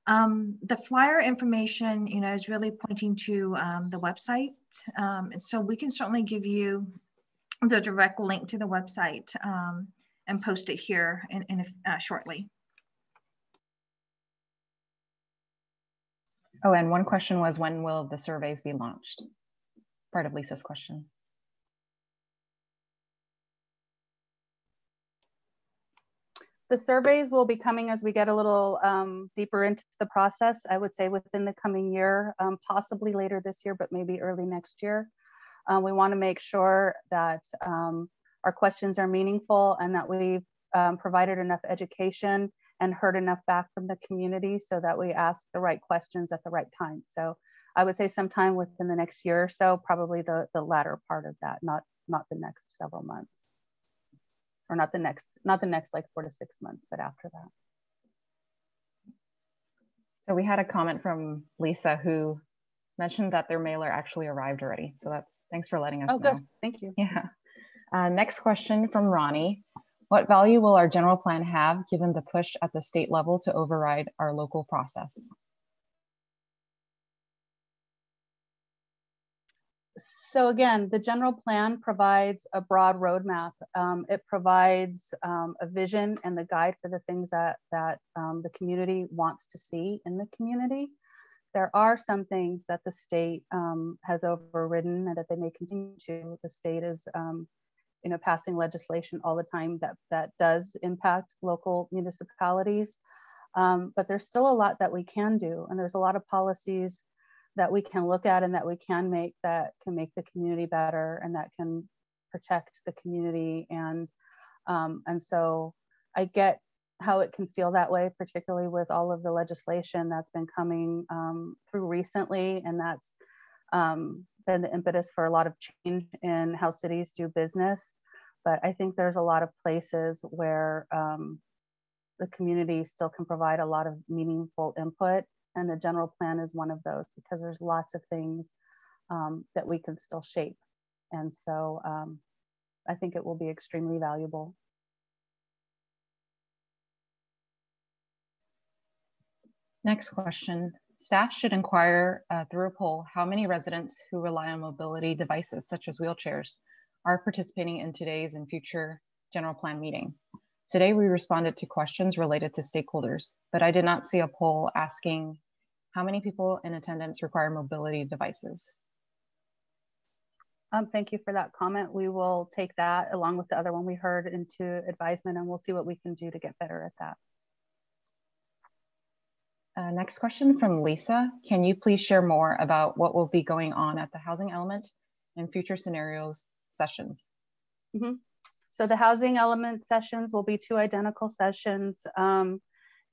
Um, the flyer information, you know, is really pointing to um, the website. Um, and so we can certainly give you the direct link to the website um, and post it here in, in uh, shortly. Oh, and one question was when will the surveys be launched? Part of Lisa's question. The surveys will be coming as we get a little um, deeper into the process. I would say within the coming year, um, possibly later this year, but maybe early next year. Uh, we want to make sure that um, our questions are meaningful and that we've um, provided enough education and heard enough back from the community so that we ask the right questions at the right time. So I would say sometime within the next year or so, probably the, the latter part of that, not, not the next several months or not the next, not the next like four to six months, but after that. So we had a comment from Lisa who mentioned that their mailer actually arrived already. So that's thanks for letting us oh, know. good. Thank you. Yeah. Uh, next question from Ronnie. What value will our general plan have given the push at the state level to override our local process? So again, the general plan provides a broad roadmap. Um, it provides um, a vision and the guide for the things that, that um, the community wants to see in the community. There are some things that the state um, has overridden and that they may continue to. The state is um, you know, passing legislation all the time that, that does impact local municipalities. Um, but there's still a lot that we can do. And there's a lot of policies that we can look at and that we can make that can make the community better and that can protect the community. And um, and so I get how it can feel that way, particularly with all of the legislation that's been coming um, through recently, and that's um, been the impetus for a lot of change in how cities do business. But I think there's a lot of places where um, the community still can provide a lot of meaningful input and the general plan is one of those because there's lots of things um, that we can still shape. And so um, I think it will be extremely valuable. Next question. Staff should inquire uh, through a poll how many residents who rely on mobility devices such as wheelchairs are participating in today's and future general plan meeting. Today, we responded to questions related to stakeholders, but I did not see a poll asking how many people in attendance require mobility devices? Um, thank you for that comment. We will take that along with the other one we heard into advisement and we'll see what we can do to get better at that. Uh, next question from Lisa. Can you please share more about what will be going on at the housing element and future scenarios sessions? Mm -hmm. So the housing element sessions will be two identical sessions um,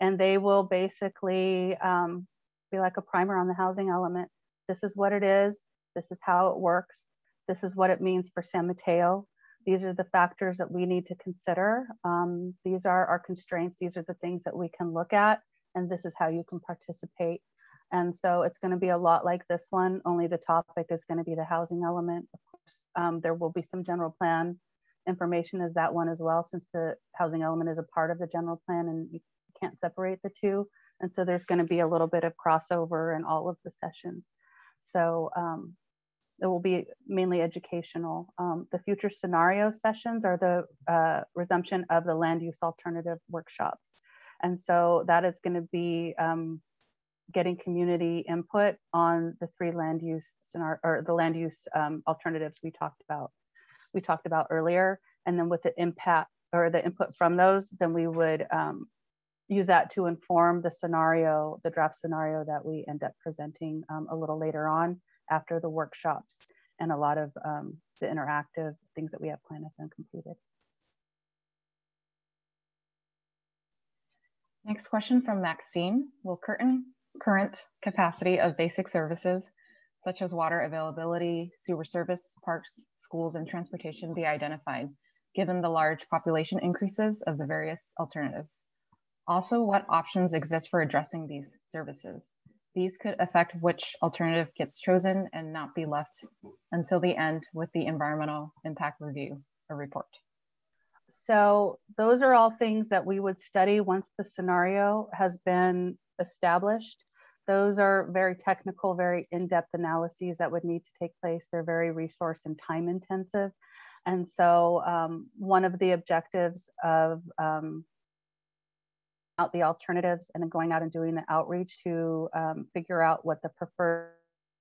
and they will basically um, be like a primer on the housing element. This is what it is. This is how it works. This is what it means for San Mateo. These are the factors that we need to consider. Um, these are our constraints. These are the things that we can look at, and this is how you can participate. And so it's going to be a lot like this one, only the topic is going to be the housing element. Of course, um, there will be some general plan information as that one as well, since the housing element is a part of the general plan and you can't separate the two. And so there's going to be a little bit of crossover in all of the sessions. So um, it will be mainly educational. Um, the future scenario sessions are the uh, resumption of the land use alternative workshops. And so that is going to be um, getting community input on the three land use scenario or the land use um, alternatives we talked about we talked about earlier and then with the impact or the input from those then we would um, use that to inform the scenario, the draft scenario that we end up presenting um, a little later on after the workshops and a lot of um, the interactive things that we have planned have been completed. Next question from Maxine. Will current, current capacity of basic services such as water availability, sewer service, parks, schools, and transportation be identified given the large population increases of the various alternatives? Also, what options exist for addressing these services? These could affect which alternative gets chosen and not be left until the end with the environmental impact review or report. So those are all things that we would study once the scenario has been established. Those are very technical, very in-depth analyses that would need to take place. They're very resource and time intensive. And so um, one of the objectives of um, out the alternatives and then going out and doing the outreach to um, figure out what the preferred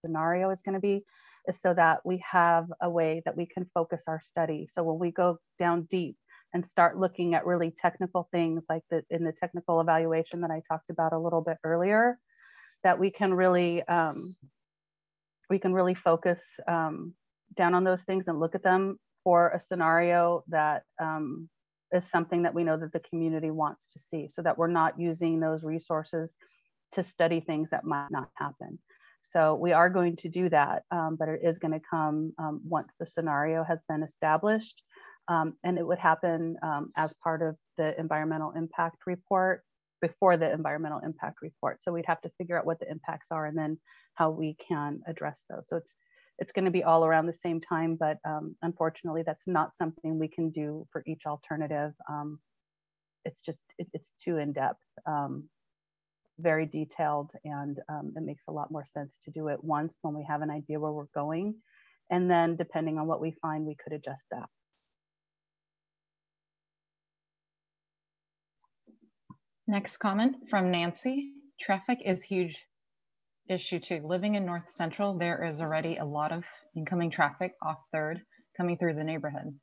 scenario is going to be is so that we have a way that we can focus our study. So when we go down deep and start looking at really technical things like the in the technical evaluation that I talked about a little bit earlier, that we can really um, we can really focus um, down on those things and look at them for a scenario that um, is something that we know that the community wants to see so that we're not using those resources to study things that might not happen. So we are going to do that, um, but it is going to come um, once the scenario has been established. Um, and it would happen um, as part of the environmental impact report before the environmental impact report. So we'd have to figure out what the impacts are and then how we can address those. So it's it's going to be all around the same time, but um, unfortunately, that's not something we can do for each alternative. Um, it's just it, it's too in depth, um, very detailed, and um, it makes a lot more sense to do it once when we have an idea where we're going, and then depending on what we find, we could adjust that. Next comment from Nancy. Traffic is huge issue too. Living in North Central, there is already a lot of incoming traffic off third coming through the neighborhood.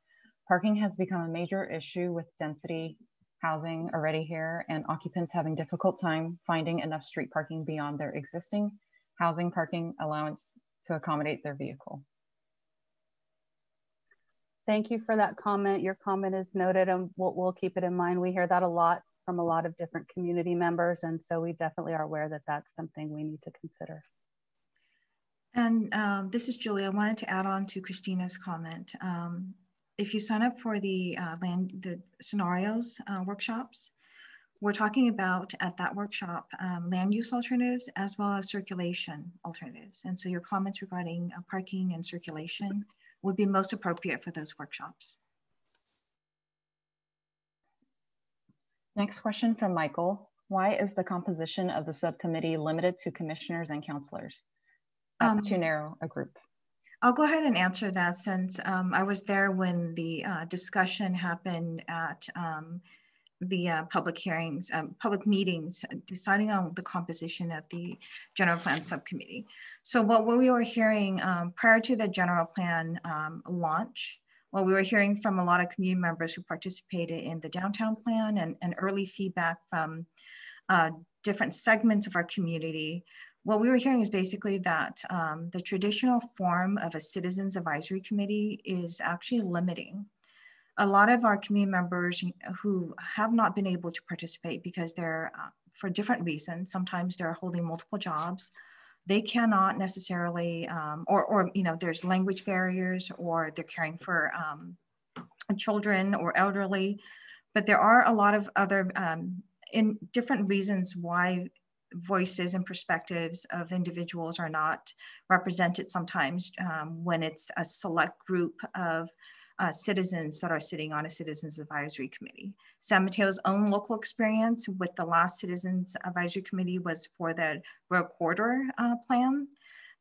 Parking has become a major issue with density housing already here and occupants having difficult time finding enough street parking beyond their existing housing parking allowance to accommodate their vehicle. Thank you for that comment. Your comment is noted and we'll, we'll keep it in mind. We hear that a lot from a lot of different community members. And so we definitely are aware that that's something we need to consider. And um, this is Julie. I wanted to add on to Christina's comment. Um, if you sign up for the uh, land, the scenarios uh, workshops, we're talking about at that workshop um, land use alternatives as well as circulation alternatives. And so your comments regarding uh, parking and circulation would be most appropriate for those workshops. Next question from Michael. Why is the composition of the subcommittee limited to commissioners and councilors? That's um, too narrow a group. I'll go ahead and answer that since um, I was there when the uh, discussion happened at um, the uh, public hearings, um, public meetings, uh, deciding on the composition of the general plan subcommittee. So what we were hearing um, prior to the general plan um, launch well, we were hearing from a lot of community members who participated in the downtown plan and, and early feedback from uh, different segments of our community. What we were hearing is basically that um, the traditional form of a citizens advisory committee is actually limiting. A lot of our community members who have not been able to participate because they're, uh, for different reasons, sometimes they're holding multiple jobs, they cannot necessarily, um, or, or, you know, there's language barriers or they're caring for um, children or elderly, but there are a lot of other um, in different reasons why voices and perspectives of individuals are not represented sometimes um, when it's a select group of uh, citizens that are sitting on a citizens advisory committee. San Mateo's own local experience with the last citizens advisory committee was for the road corridor uh, plan.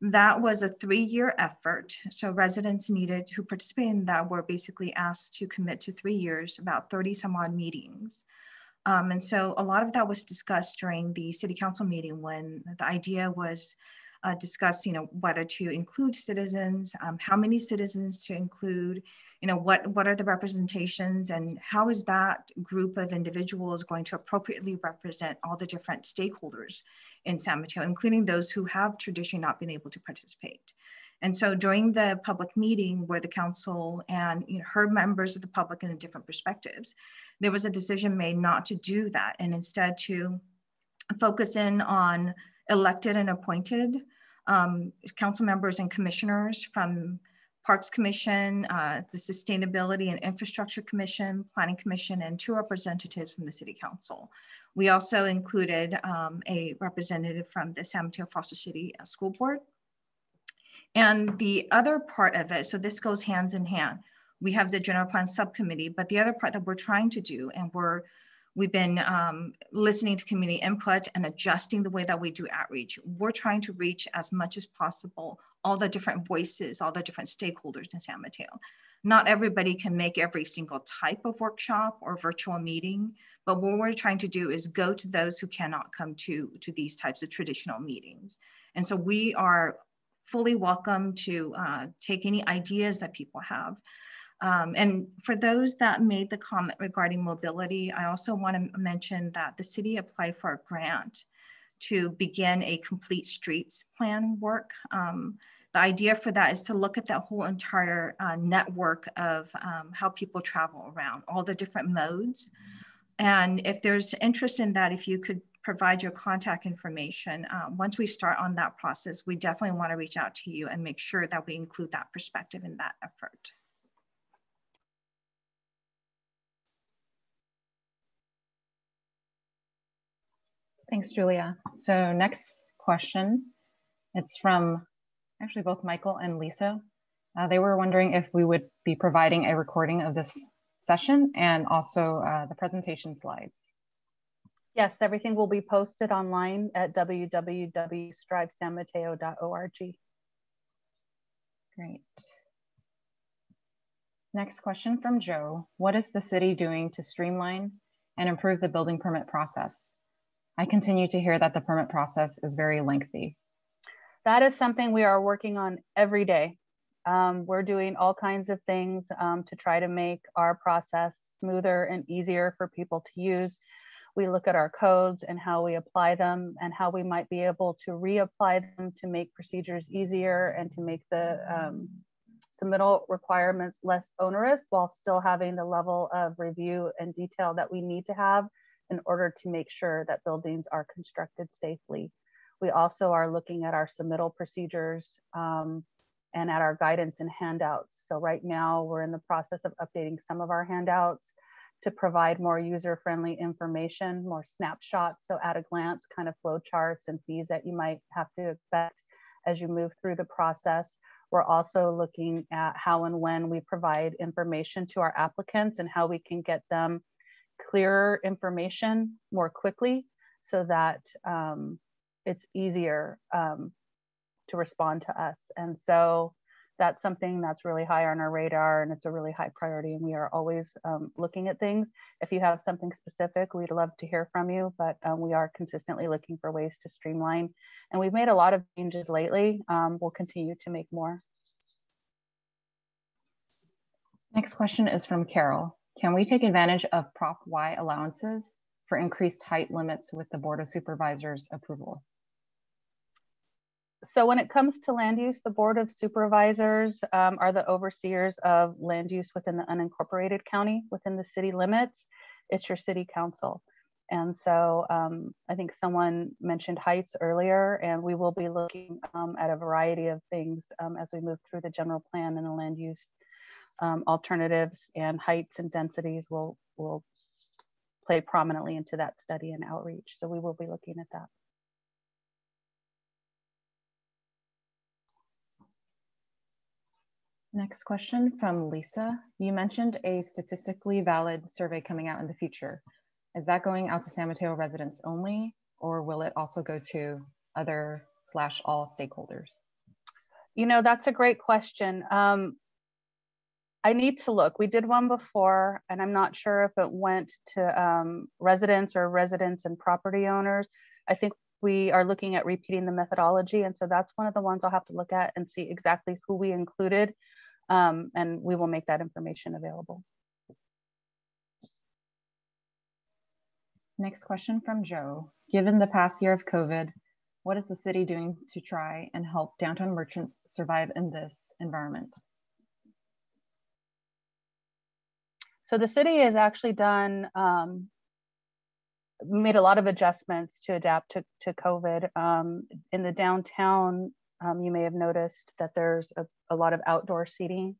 That was a three-year effort. So residents needed who participated in that were basically asked to commit to three years, about 30 some odd meetings. Um, and so a lot of that was discussed during the city council meeting when the idea was uh, discuss, you know, whether to include citizens, um, how many citizens to include, you know, what, what are the representations and how is that group of individuals going to appropriately represent all the different stakeholders in San Mateo, including those who have traditionally not been able to participate. And so during the public meeting where the council and you know, heard members of the public in different perspectives, there was a decision made not to do that and instead to focus in on elected and appointed um, council members and commissioners from Parks Commission, uh, the Sustainability and Infrastructure Commission, Planning Commission, and two representatives from the City Council. We also included um, a representative from the San Mateo Foster City uh, School Board. And the other part of it, so this goes hands in hand. We have the general plan subcommittee, but the other part that we're trying to do, and we're We've been um, listening to community input and adjusting the way that we do outreach. We're trying to reach as much as possible all the different voices, all the different stakeholders in San Mateo. Not everybody can make every single type of workshop or virtual meeting, but what we're trying to do is go to those who cannot come to, to these types of traditional meetings. And so we are fully welcome to uh, take any ideas that people have. Um, and for those that made the comment regarding mobility, I also want to mention that the city applied for a grant to begin a complete streets plan work. Um, the idea for that is to look at that whole entire uh, network of um, how people travel around, all the different modes. And if there's interest in that, if you could provide your contact information, uh, once we start on that process, we definitely want to reach out to you and make sure that we include that perspective in that effort. Thanks, Julia. So next question, it's from actually both Michael and Lisa. Uh, they were wondering if we would be providing a recording of this session and also uh, the presentation slides. Yes, everything will be posted online at www.strivesanmateo.org. Great. Next question from Joe. What is the city doing to streamline and improve the building permit process? I continue to hear that the permit process is very lengthy. That is something we are working on every day. Um, we're doing all kinds of things um, to try to make our process smoother and easier for people to use. We look at our codes and how we apply them and how we might be able to reapply them to make procedures easier and to make the um, submittal requirements less onerous while still having the level of review and detail that we need to have in order to make sure that buildings are constructed safely. We also are looking at our submittal procedures um, and at our guidance and handouts. So right now we're in the process of updating some of our handouts to provide more user-friendly information, more snapshots. So at a glance kind of flow charts and fees that you might have to expect as you move through the process. We're also looking at how and when we provide information to our applicants and how we can get them clearer information more quickly so that um, it's easier um, to respond to us. And so that's something that's really high on our radar and it's a really high priority. And we are always um, looking at things. If you have something specific, we'd love to hear from you, but um, we are consistently looking for ways to streamline. And we've made a lot of changes lately. Um, we'll continue to make more. Next question is from Carol. Can we take advantage of Prop Y allowances for increased height limits with the Board of Supervisors approval? So when it comes to land use, the Board of Supervisors um, are the overseers of land use within the unincorporated county, within the city limits. It's your city council. And so um, I think someone mentioned heights earlier, and we will be looking um, at a variety of things um, as we move through the general plan and the land use um, alternatives and heights and densities will, will play prominently into that study and outreach. So we will be looking at that. Next question from Lisa. You mentioned a statistically valid survey coming out in the future. Is that going out to San Mateo residents only, or will it also go to other slash all stakeholders? You know, that's a great question. Um, I need to look. We did one before, and I'm not sure if it went to um, residents or residents and property owners. I think we are looking at repeating the methodology. And so that's one of the ones I'll have to look at and see exactly who we included. Um, and we will make that information available. Next question from Joe. Given the past year of COVID, what is the city doing to try and help downtown merchants survive in this environment? So the city has actually done, um, made a lot of adjustments to adapt to, to COVID. Um, in the downtown, um, you may have noticed that there's a, a, lot of outdoor seating.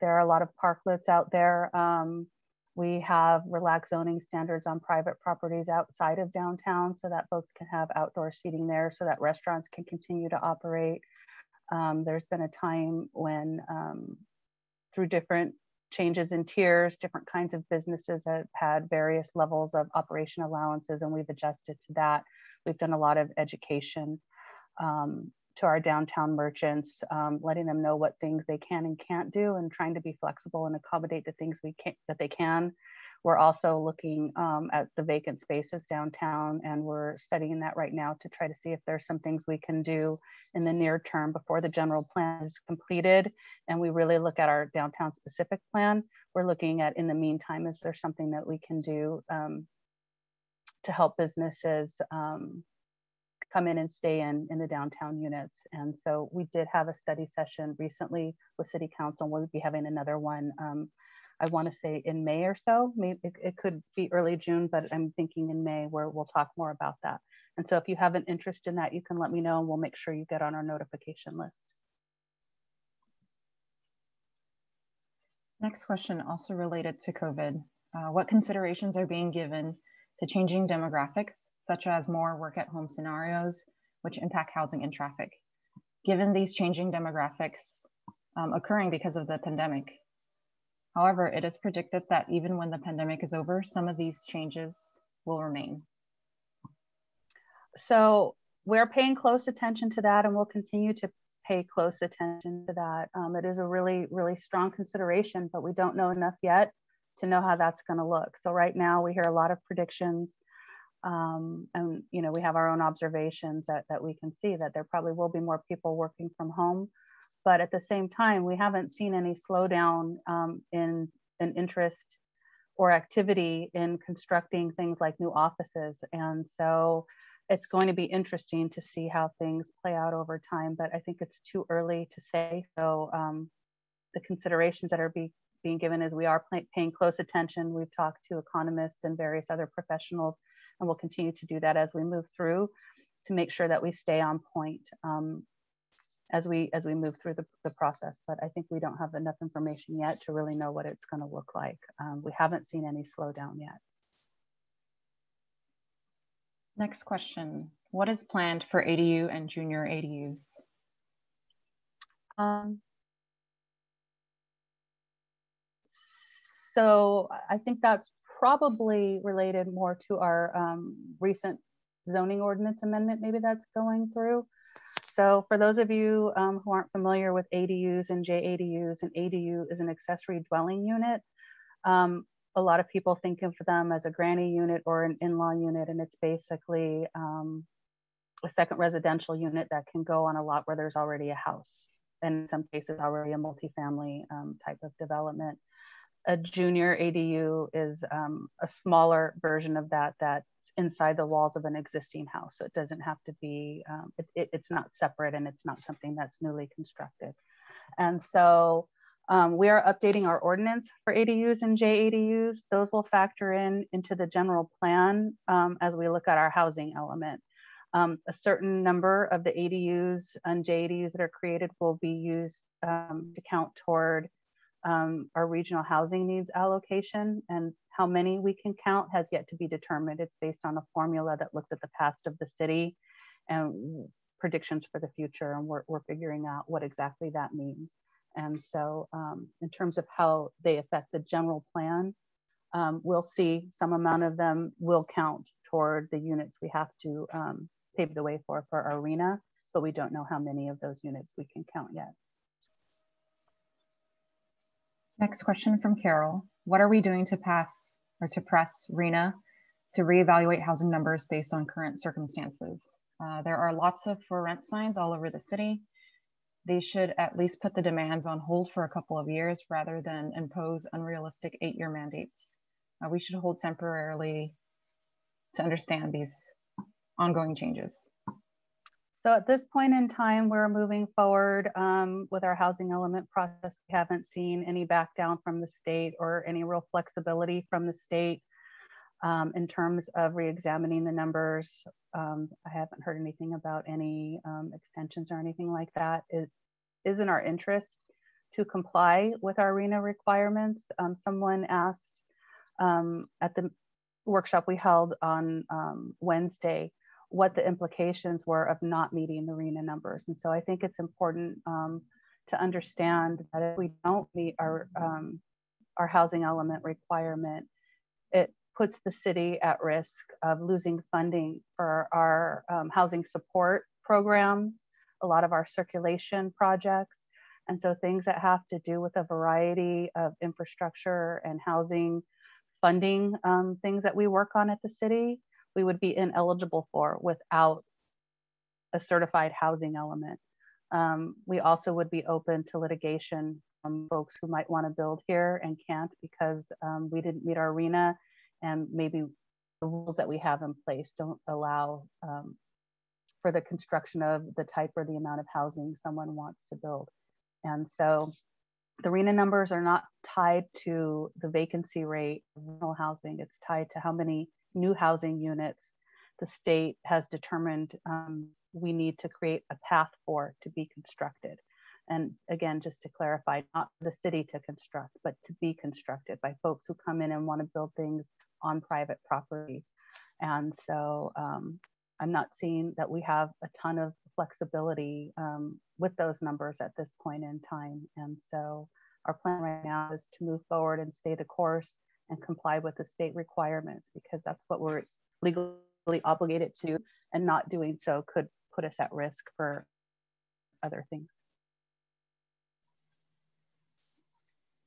There are a lot of parklets out there. Um, we have relaxed zoning standards on private properties outside of downtown so that folks can have outdoor seating there so that restaurants can continue to operate. Um, there's been a time when um, through different changes in tiers, different kinds of businesses have had various levels of operation allowances, and we've adjusted to that. We've done a lot of education um, to our downtown merchants, um, letting them know what things they can and can't do, and trying to be flexible and accommodate the things we can that they can. We're also looking um, at the vacant spaces downtown, and we're studying that right now to try to see if there's some things we can do in the near term before the general plan is completed. And we really look at our downtown specific plan. We're looking at, in the meantime, is there something that we can do um, to help businesses um, come in and stay in in the downtown units. And so we did have a study session recently with City Council. We'll be having another one um, I want to say in May or so. Maybe it, it, could be early June, but I'm thinking in May where we'll talk more about that. And so if you have an interest in that, you can let me know and we'll make sure you get on our notification list. Next question, also related to COVID. Uh, what considerations are being given to changing demographics, such as more work at home scenarios, which impact housing and traffic. Given these changing demographics um, occurring because of the pandemic, However, it is predicted that even when the pandemic is over, some of these changes will remain. So we're paying close attention to that and we'll continue to pay close attention to that. Um, it is a really, really strong consideration, but we don't know enough yet to know how that's going to look. So right now we hear a lot of predictions um, and you know we have our own observations that, that we can see that there probably will be more people working from home but at the same time, we haven't seen any slowdown um, in, in interest or activity in constructing things like new offices. And so it's going to be interesting to see how things play out over time, but I think it's too early to say. So um, the considerations that are be, being given is we are paying close attention. We've talked to economists and various other professionals, and we'll continue to do that as we move through to make sure that we stay on point. Um, as we as we move through the, the process but i think we don't have enough information yet to really know what it's going to look like um, we haven't seen any slowdown yet next question what is planned for adu and junior adus um, so i think that's probably related more to our um, recent zoning ordinance amendment maybe that's going through so for those of you um, who aren't familiar with ADUs and JADUs, an ADU is an accessory dwelling unit. Um, a lot of people think of them as a granny unit or an in-law unit, and it's basically um, a second residential unit that can go on a lot where there's already a house, and in some cases already a multifamily um, type of development. A junior ADU is um, a smaller version of that that's inside the walls of an existing house. So it doesn't have to be, um, it, it, it's not separate and it's not something that's newly constructed. And so um, we are updating our ordinance for ADUs and JADUs. Those will factor in into the general plan um, as we look at our housing element. Um, a certain number of the ADUs and JADUs that are created will be used um, to count toward um, our regional housing needs allocation and how many we can count has yet to be determined. It's based on a formula that looks at the past of the city and predictions for the future. And we're, we're figuring out what exactly that means. And so um, in terms of how they affect the general plan, um, we'll see some amount of them will count toward the units we have to um, pave the way for for our RHNA, but we don't know how many of those units we can count yet. Next question from Carol. What are we doing to pass or to press RHNA to reevaluate housing numbers based on current circumstances? Uh, there are lots of for rent signs all over the city. They should at least put the demands on hold for a couple of years rather than impose unrealistic eight year mandates. Uh, we should hold temporarily to understand these ongoing changes. So at this point in time, we're moving forward um, with our housing element process. We haven't seen any back down from the state or any real flexibility from the state um, in terms of re-examining the numbers. Um, I haven't heard anything about any um, extensions or anything like that. It is in our interest to comply with our RHNA requirements. Um, someone asked um, at the workshop we held on Wednesday, what the implications were of not meeting the RHNA numbers. And so I think it's important um, to understand that if we don't meet our, um, our housing element requirement, it puts the city at risk of losing funding for our um, housing support programs, a lot of our circulation projects. And so things that have to do with a variety of infrastructure and housing funding um, things that we work on at the city we would be ineligible for without a certified housing element. Um, we also would be open to litigation from folks who might want to build here and can't because um, we didn't meet our RHNA and maybe the rules that we have in place don't allow um, for the construction of the type or the amount of housing someone wants to build. And so the RHNA numbers are not tied to the vacancy rate of rental housing. It's tied to how many new housing units the state has determined um, we need to create a path for to be constructed. And again, just to clarify, not the city to construct, but to be constructed by folks who come in and want to build things on private property. And so um, I'm not seeing that we have a ton of flexibility um, with those numbers at this point in time. And so our plan right now is to move forward and stay the course and comply with the state requirements because that's what we're legally obligated to and not doing so could put us at risk for other things.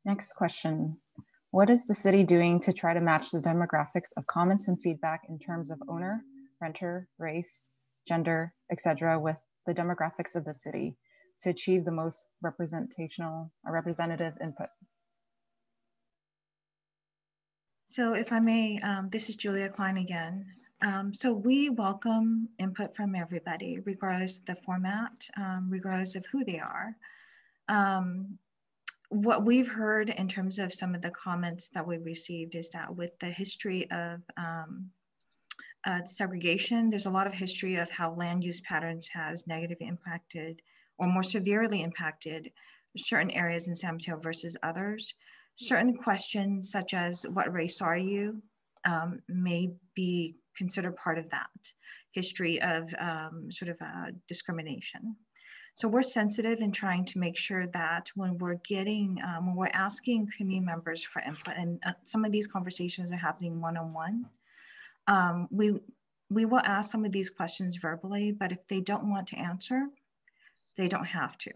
Next question. What is the city doing to try to match the demographics of comments and feedback in terms of owner, renter, race, gender, etc., with the demographics of the city to achieve the most representational or representative input? So if I may, um, this is Julia Klein again. Um, so we welcome input from everybody, regardless of the format, um, regardless of who they are. Um, what we've heard in terms of some of the comments that we received is that with the history of um, uh, segregation, there's a lot of history of how land use patterns has negatively impacted or more severely impacted certain areas in San Mateo versus others. Certain questions such as what race are you um, may be considered part of that history of um, sort of uh, discrimination. So we're sensitive in trying to make sure that when we're getting, um, when we're asking community members for input, and uh, some of these conversations are happening one-on-one, um, we, we will ask some of these questions verbally, but if they don't want to answer, they don't have to.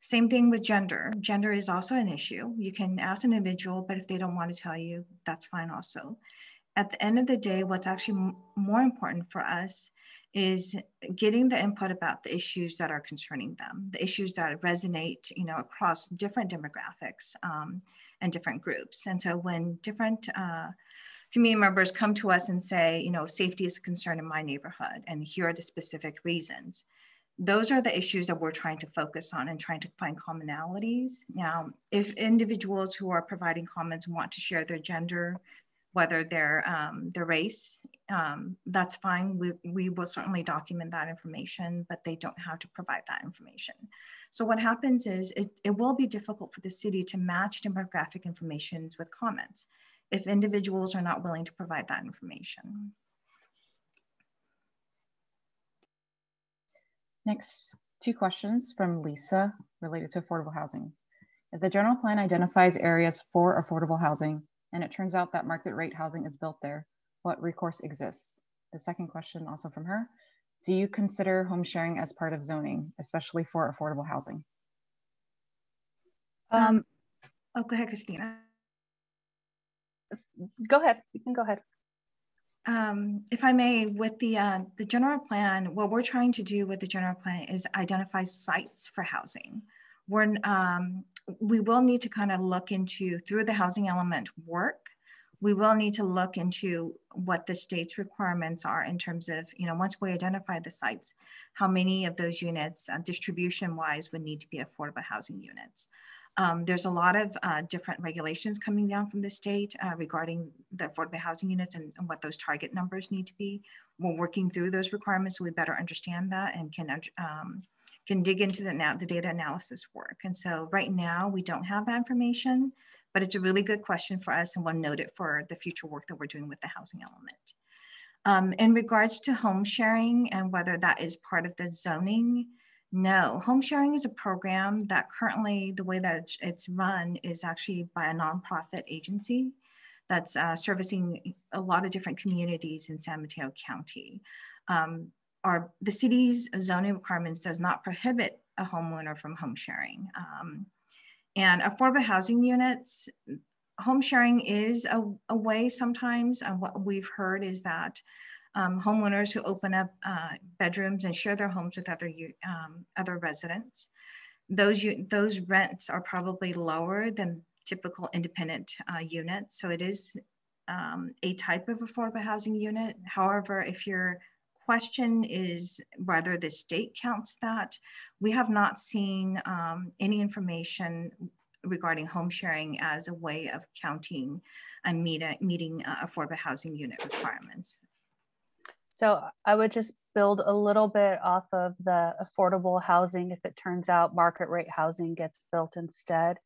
Same thing with gender. Gender is also an issue. You can ask an individual, but if they don't want to tell you, that's fine also. At the end of the day, what's actually more important for us is getting the input about the issues that are concerning them, the issues that resonate, you know, across different demographics um, and different groups. And so when different uh, community members come to us and say, you know, safety is a concern in my neighborhood, and here are the specific reasons. Those are the issues that we're trying to focus on and trying to find commonalities. Now, if individuals who are providing comments want to share their gender, whether their um, their race, um, that's fine. We, we will certainly document that information, but they don't have to provide that information. So what happens is it, it will be difficult for the city to match demographic information with comments if individuals are not willing to provide that information. Next, two questions from Lisa related to affordable housing. If the general plan identifies areas for affordable housing, and it turns out that market rate housing is built there, what recourse exists? The second question also from her, do you consider home sharing as part of zoning, especially for affordable housing? Um, oh, go ahead, Christina. Go ahead, you can go ahead. Um, if I may, with the uh, the general plan, what we're trying to do with the general plan is identify sites for housing. We're um, we will need to kind of look into through the housing element work we will need to look into what the state's requirements are in terms of you know once we identify the sites how many of those units uh, distribution wise would need to be affordable housing units um, there's a lot of uh, different regulations coming down from the state uh, regarding the affordable housing units and, and, what those target numbers need to be. We're working through those requirements so we better understand that and can um, can dig into the, the data analysis work. And so right now we don't have that information, but it's a really good question for us and we'll note it for the future work that we're doing with the housing element. Um, in regards to home sharing and whether that is part of the zoning, no, home sharing is a program that currently the way that it's, it's run is actually by a nonprofit agency that's uh, servicing a lot of different communities in San Mateo County. Um, our, the city's zoning requirements does not prohibit a homeowner from home sharing. Um, and affordable housing units, home sharing is a, a way sometimes, and what we've heard is that um, homeowners who open up uh, bedrooms and share their homes with other, um, other residents, those, those rents are probably lower than typical independent uh, units. So it is um, a type of affordable housing unit. However, if you're question is whether the state counts that. We have not seen um, any information regarding home sharing as a way of counting and meet, meeting uh, affordable housing unit requirements. So I would just build a little bit off of the affordable housing if it turns out market rate housing gets built instead.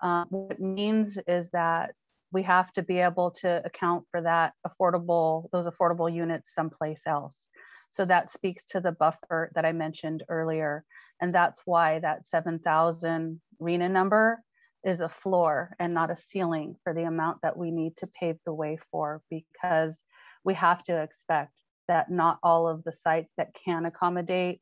Um, what it means is that we have to be able to account for that affordable, those affordable units someplace else. So that speaks to the buffer that I mentioned earlier. And that's why that 7,000 RHNA number is a floor and not a ceiling for the amount that we need to pave the way for because we have to expect that not all of the sites that can accommodate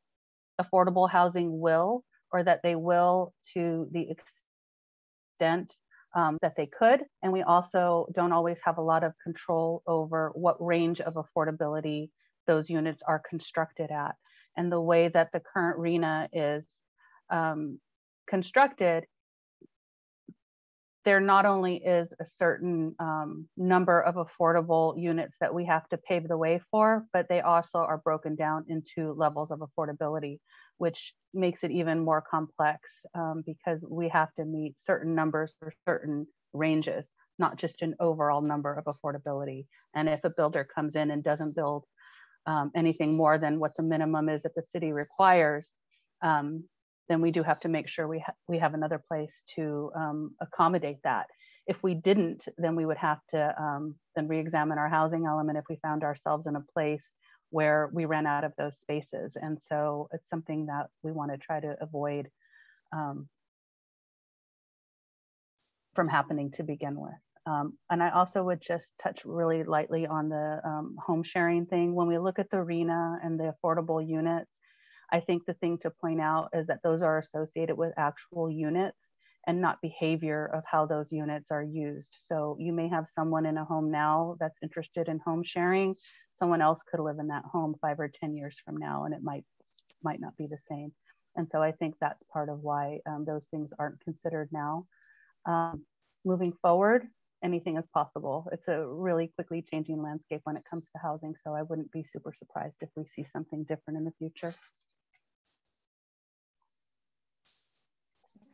affordable housing will, or that they will to the extent um, that they could. And we also don't always have a lot of control over what range of affordability those units are constructed at. And the way that the current RHNA is um, constructed, there not only is a certain um, number of affordable units that we have to pave the way for, but they also are broken down into levels of affordability, which makes it even more complex um, because we have to meet certain numbers for certain ranges, not just an overall number of affordability. And if a builder comes in and doesn't build um, anything more than what the minimum is that the city requires, um, then we do have to make sure we, ha we have another place to um, accommodate that. If we didn't, then we would have to um, then re-examine our housing element if we found ourselves in a place where we ran out of those spaces. And so it's something that we want to try to avoid um, from happening to begin with. Um, and I also would just touch really lightly on the um, home sharing thing. When we look at the RHNA and the affordable units, I think the thing to point out is that those are associated with actual units and not behavior of how those units are used. So you may have someone in a home now that's interested in home sharing. Someone else could live in that home five or 10 years from now, and it might, might not be the same. And so I think that's part of why um, those things aren't considered now. Um, moving forward, anything is possible. It's a really quickly changing landscape when it comes to housing. So I wouldn't be super surprised if we see something different in the future.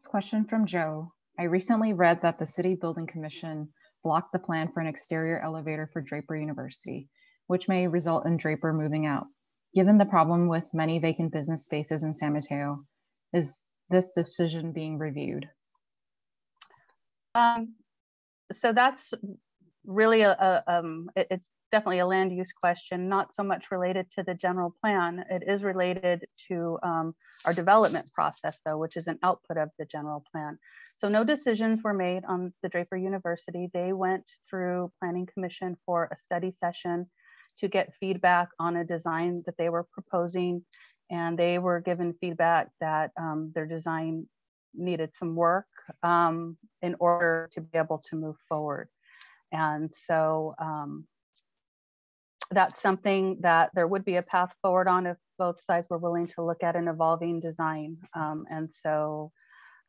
Question from Joe. I recently read that the City Building Commission blocked the plan for an exterior elevator for Draper University, which may result in Draper moving out. Given the problem with many vacant business spaces in San Mateo, is this decision being reviewed? Um, so that's really a, a um, it, it's definitely a land use question, not so much related to the general plan. It is related to um, our development process though, which is an output of the general plan. So no decisions were made on the Draper University. They went through planning commission for a study session to get feedback on a design that they were proposing. And they were given feedback that um, their design needed some work um, in order to be able to move forward. And so um, that's something that there would be a path forward on if both sides were willing to look at an evolving design. Um, and so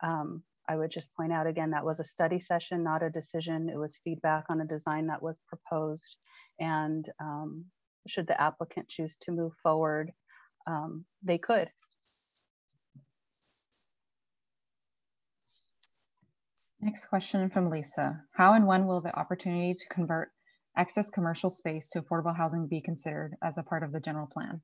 um, I would just point out again, that was a study session, not a decision. It was feedback on a design that was proposed. And um, should the applicant choose to move forward, um, they could. Next question from Lisa. How and when will the opportunity to convert excess commercial space to affordable housing be considered as a part of the general plan?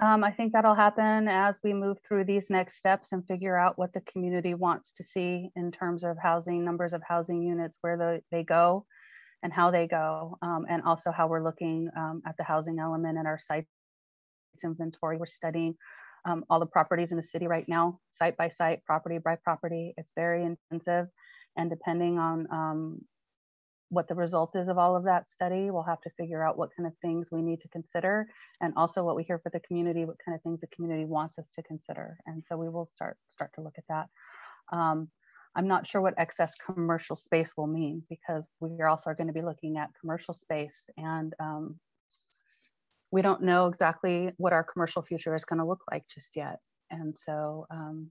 Um, I think that'll happen as we move through these next steps and figure out what the community wants to see in terms of housing, numbers of housing units, where the, they go and how they go, um, and also how we're looking um, at the housing element in our sites inventory. We're studying um, all the properties in the city right now, site by site, property by property. It's very intensive. And depending on um, what the result is of all of that study. We'll have to figure out what kind of things we need to consider and also what we hear for the community, what kind of things the community wants us to consider. And so we will start, start to look at that. Um, I'm not sure what excess commercial space will mean because we also are also going to be looking at commercial space and um, we don't know exactly what our commercial future is going to look like just yet. And so um,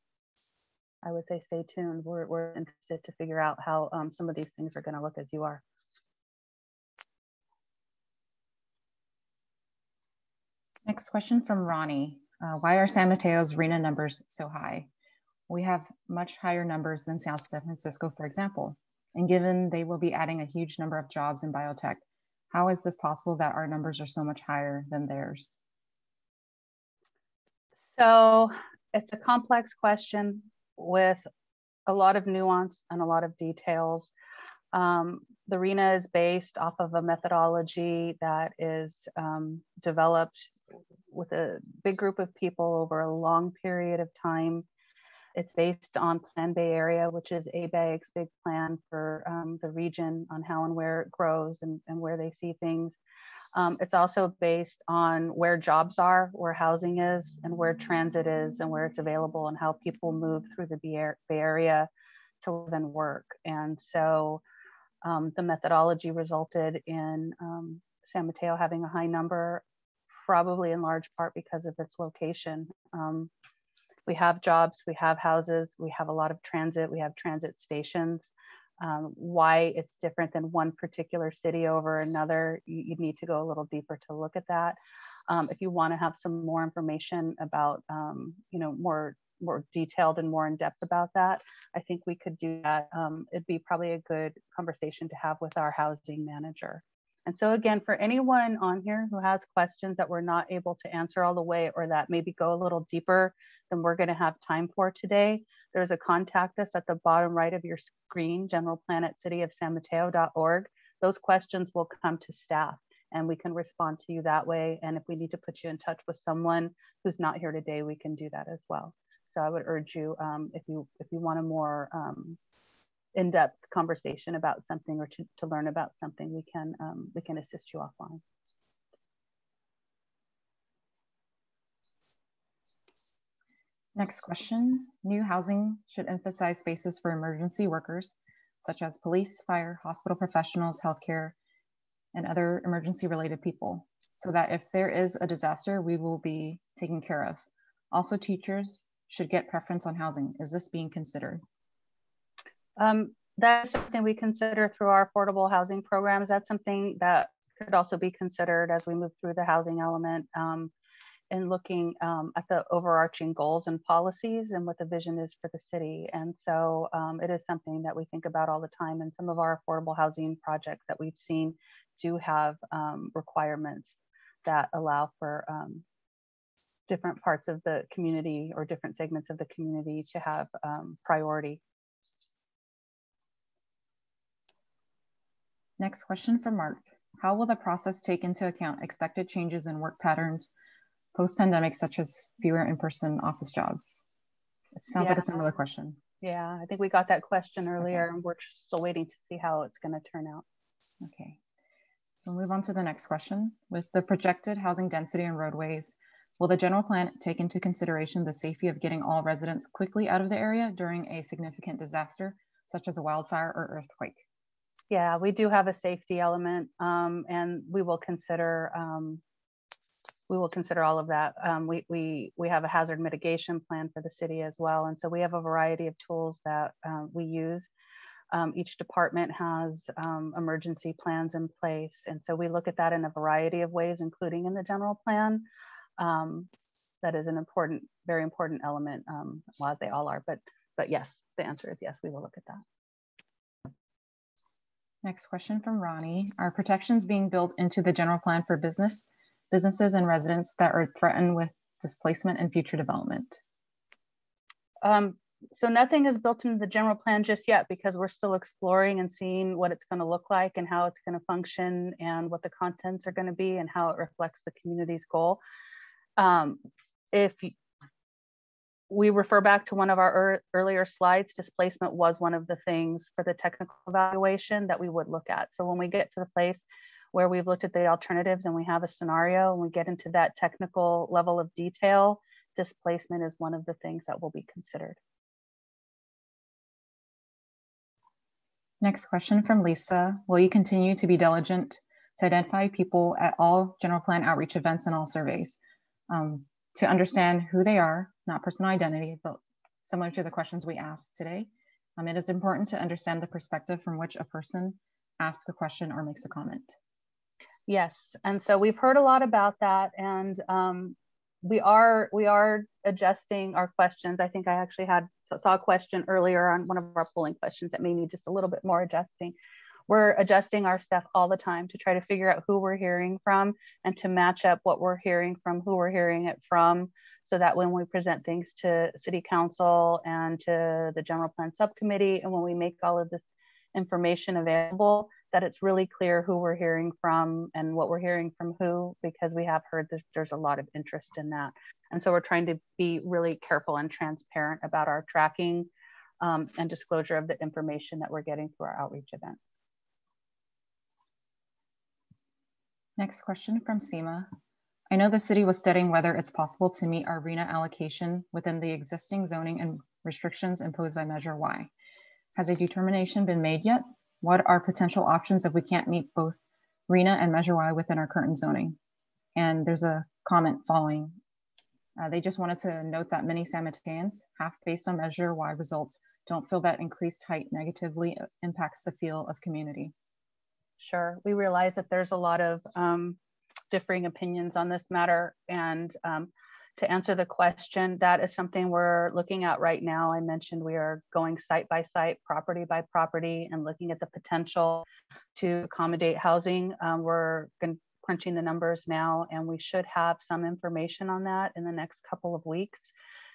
I would say stay tuned. We're, we're interested to figure out how um, some of these things are going to look as you are. Next question from Ronnie. Uh, why are San Mateo's RHNA numbers so high? We have much higher numbers than South San Francisco, for example. And given they will be adding a huge number of jobs in biotech, How is this possible that our numbers are so much higher than theirs? So it's a complex question with a lot of nuance and a lot of details. Um, the RHNA is based off of a methodology that is um, developed with a big group of people over a long period of time. It's based on Plan Bay Area, which is ABAG's big plan for um, the region on how and where it grows and, and where they see things. Um, it's also based on where jobs are, where housing is, and where transit is, and where it's available, and how people move through the Bay Area to live and work. And so um, the methodology resulted in um, San Mateo having a high number, probably in large part because of its location. Um, we have jobs, we have houses, we have a lot of transit, we have transit stations. Um, why it's different than one particular city over another, you, you, need to go a little deeper to look at that. Um, if you want to have some more information about, um, you know, more more detailed and more in depth about that, I think we could do that. Um, it'd be probably a good conversation to have with our housing manager. And so again, for anyone on here who has questions that we're not able to answer all the way or that maybe go a little deeper than we're gonna have time for today, there's a contact us at the bottom right of your screen, general plan at cityofsanmateo.org. Those questions will come to staff and we can respond to you that way. And if we need to put you in touch with someone who's not here today, we can do that as well. So I would urge you, um, if you if you want a more um, in-depth conversation about something or to, to learn about something, we can um, we can assist you offline. Next question, new housing should emphasize spaces for emergency workers, such as police, fire, hospital professionals, healthcare, and other emergency related people, so that if there is a disaster, we will be taken care of. Also teachers should get preference on housing. Is this being considered? Um, that's something we consider through our affordable housing programs. That's something that could also be considered as we move through the housing element um, and looking um, at the overarching goals and policies and what the vision is for the city. And so um, it is something that we think about all the time. And some of our affordable housing projects that we've seen do have um, requirements that allow for um, different parts of the community or different segments of the community to have um, priority Next question from Mark. How will the process take into account expected changes in work patterns post-pandemic, such as fewer in-person office jobs? It sounds yeah. like a similar question. Yeah, I think we got that question earlier okay. and we're still waiting to see how it's gonna turn out. Okay, so move on to the next question. With the projected housing density and roadways, will the general plan take into consideration the safety of getting all residents quickly out of the area during a significant disaster, such as a wildfire or earthquake? Yeah, we do have a safety element, um, and we will consider um, we will consider all of that. Um, we we we have a hazard mitigation plan for the city as well, and so we have a variety of tools that uh, we use. Um, each department has um, emergency plans in place, and so we look at that in a variety of ways, including in the general plan. that is an important, very important element, well, as they all are. But but yes, the answer is yes. We will look at that. Next question from Ronnie. Are protections being built into the general plan for business, businesses and residents that are threatened with displacement and future development? Um, so nothing is built into the general plan just yet because we're still exploring and seeing what it's going to look like and how it's going to function and what the contents are going to be and how it reflects the community's goal. Um, if we refer back to one of our er earlier slides, displacement was one of the things for the technical evaluation that we would look at. So when we get to the place where we've looked at the alternatives and we have a scenario and we get into that technical level of detail, displacement is one of the things that will be considered. Next question from Lisa. Will you continue to be diligent to identify people at all general plan outreach events and all surveys? Um, to understand who they are, not personal identity, but similar to the questions we asked today. Um, it is important to understand the perspective from which a person asks a question or makes a comment. Yes, and so we've heard a lot about that, and um, we are we are adjusting our questions. I think I actually had saw a question earlier on one of our polling questions that may need just a little bit more adjusting. We're adjusting our stuff all the time to try to figure out who we're hearing from and to match up what we're hearing from who we're hearing it from so that when we present things to city council and to the general plan subcommittee and when we make all of this information available that it's really clear who we're hearing from and what we're hearing from who because we have heard that there's a lot of interest in that. And so we're trying to be really careful and transparent about our tracking um, and disclosure of the information that we're getting through our outreach events Next question from Seema. I know the city was studying whether it's possible to meet our RHNA allocation within the existing zoning and restrictions imposed by Measure Y. Has a determination been made yet? What are potential options if we can't meet both RHNA and Measure Y within our current zoning? And there's a comment following. Uh, they just wanted to note that many San Mateans, half based on Measure Y results, don't feel that increased height negatively impacts the feel of community. Sure. We realize that there's a lot of um, differing opinions on this matter. And um, to answer the question, that is something we're looking at right now. I mentioned we are going site by site, property by property, and looking at the potential to accommodate housing. Um, we're crunching the numbers now, and we should have some information on that in the next couple of weeks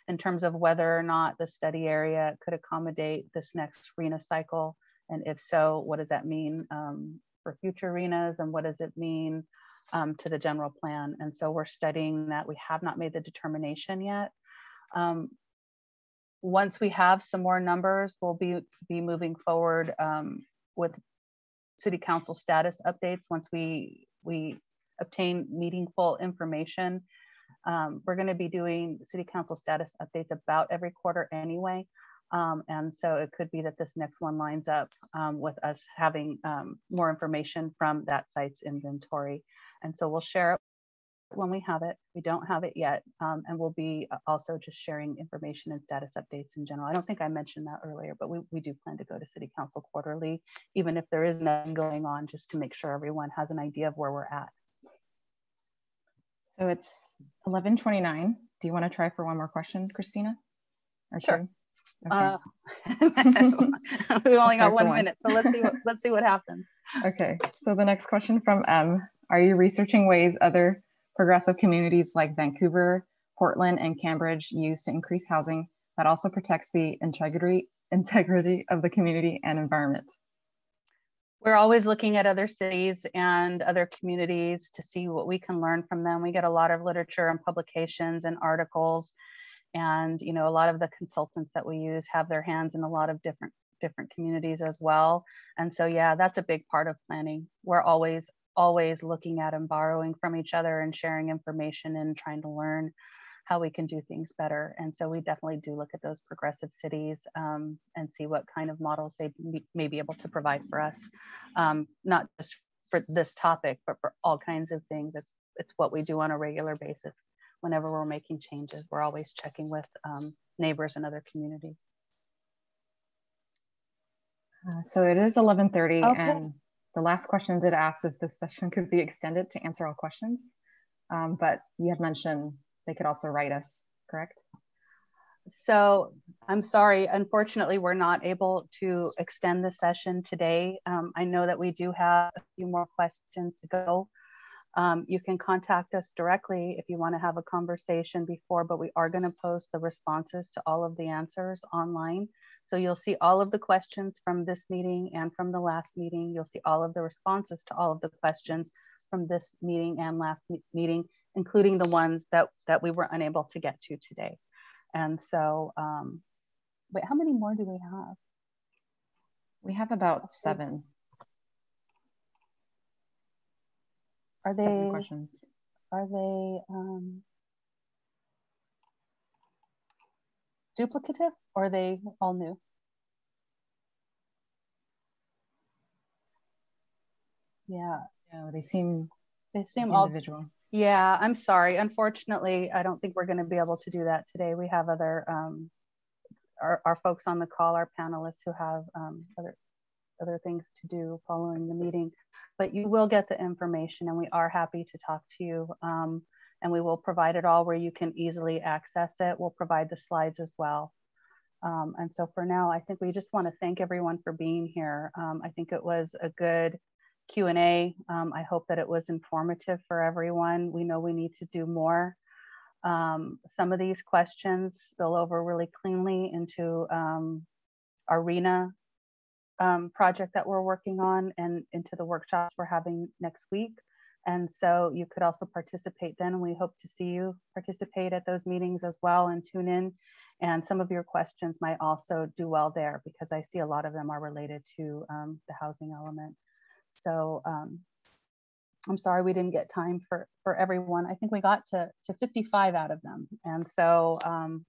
in terms of whether or not the study area could accommodate this next RHNA cycle. And if so, what does that mean um, for future RHNAs and what does it mean um, to the general plan. And so we're studying that. We have not made the determination yet. Um, once we have some more numbers, we'll be, be moving forward um, with city council status updates once we, we obtain meaningful information. Um, we're going to be doing city council status updates about every quarter anyway. Um, and so it could be that this next one lines up um, with us having um, more information from that site's inventory. And so we'll share it when we have it. We don't have it yet. Um, and we'll be uh, also just sharing information and status updates in general. I don't think I mentioned that earlier, but we, we do plan to go to City Council quarterly, even if there is nothing going on, just to make sure everyone has an idea of where we're at. So it's 1129. Do you want to try for one more question, Christina? Or sure. Two? Okay. Uh, we only got one, one minute, so let's see what let's see what happens. Okay, so the next question from M: Are you researching ways other progressive communities like Vancouver, Portland, and Cambridge use to increase housing that also protects the integrity integrity of the community and environment? We're always looking at other cities and other communities to see what we can learn from them. We get a lot of literature and publications and articles and you know a lot of the consultants that we use have their hands in a lot of different different communities as well. And so yeah that's a big part of planning. We're always always looking at and borrowing from each other and sharing information and trying to learn how we can do things better. And so we definitely do look at those progressive cities um, and see what kind of models they may be able to provide for us. Um, not just for this topic but for all kinds of things. It's it's what we do on a regular basis whenever we're making changes. We're always checking with um, neighbors and other communities. Uh, so it is 11.30 okay. and the last question did ask if this session could be extended to answer all questions. Um, but you had mentioned they could also write us, correct? So I'm sorry, unfortunately, we're not able to extend the session today. Um, I know that we do have a few more questions to go. Um, you can contact us directly if you want to have a conversation before, but we are going to post the responses to all of the answers online. So you'll see all of the questions from this meeting and from the last meeting. You'll see all of the responses to all of the questions from this meeting and last meeting, including the ones that, that we were unable to get to today. And so, um, wait, how many more do we have? We have about seven. Are they questions? Are they um, duplicative or are they all new? Yeah. No, they seem they seem individual. All, yeah, I'm sorry. Unfortunately, I don't think we're going to be able to do that today. We have other um, our, our folks on the call, our panelists who have um, other other things to do following the meeting, but you will get the information and we are happy to talk to you. Um, and we will provide it all where you can easily access it. We'll provide the slides as well. Um, and so for now, I think we just want to thank everyone for being here. Um, I think it was a good Q&A. Um, I hope that it was informative for everyone. We know we need to do more. Um, some of these questions spill over really cleanly into um, RHNA um, project that we're working on and into the workshops we're having next week. And so you could also participate then. And we hope to see you participate at those meetings as well and tune in. And some of your questions might also do well there because I see a lot of them are related to um, the housing element. So um, I'm sorry we didn't get time for, for everyone. I think we got to, to 55 out of them. And so um,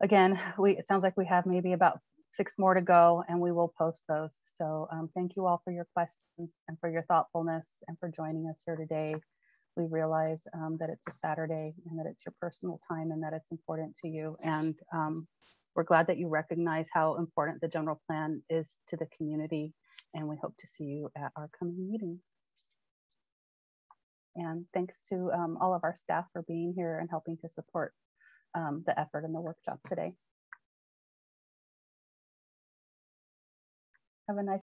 again, we, it sounds like we have maybe about six more to go and we will post those. So um, thank you all for your questions and for your thoughtfulness and for joining us here today. We realize um, that it's a Saturday and that it's your personal time and that it's important to you. And um, we're glad that you recognize how important the general plan is to the community. And we hope to see you at our coming meetings. And thanks to um, all of our staff for being here and helping to support um, the effort and the workshop today. Have a nice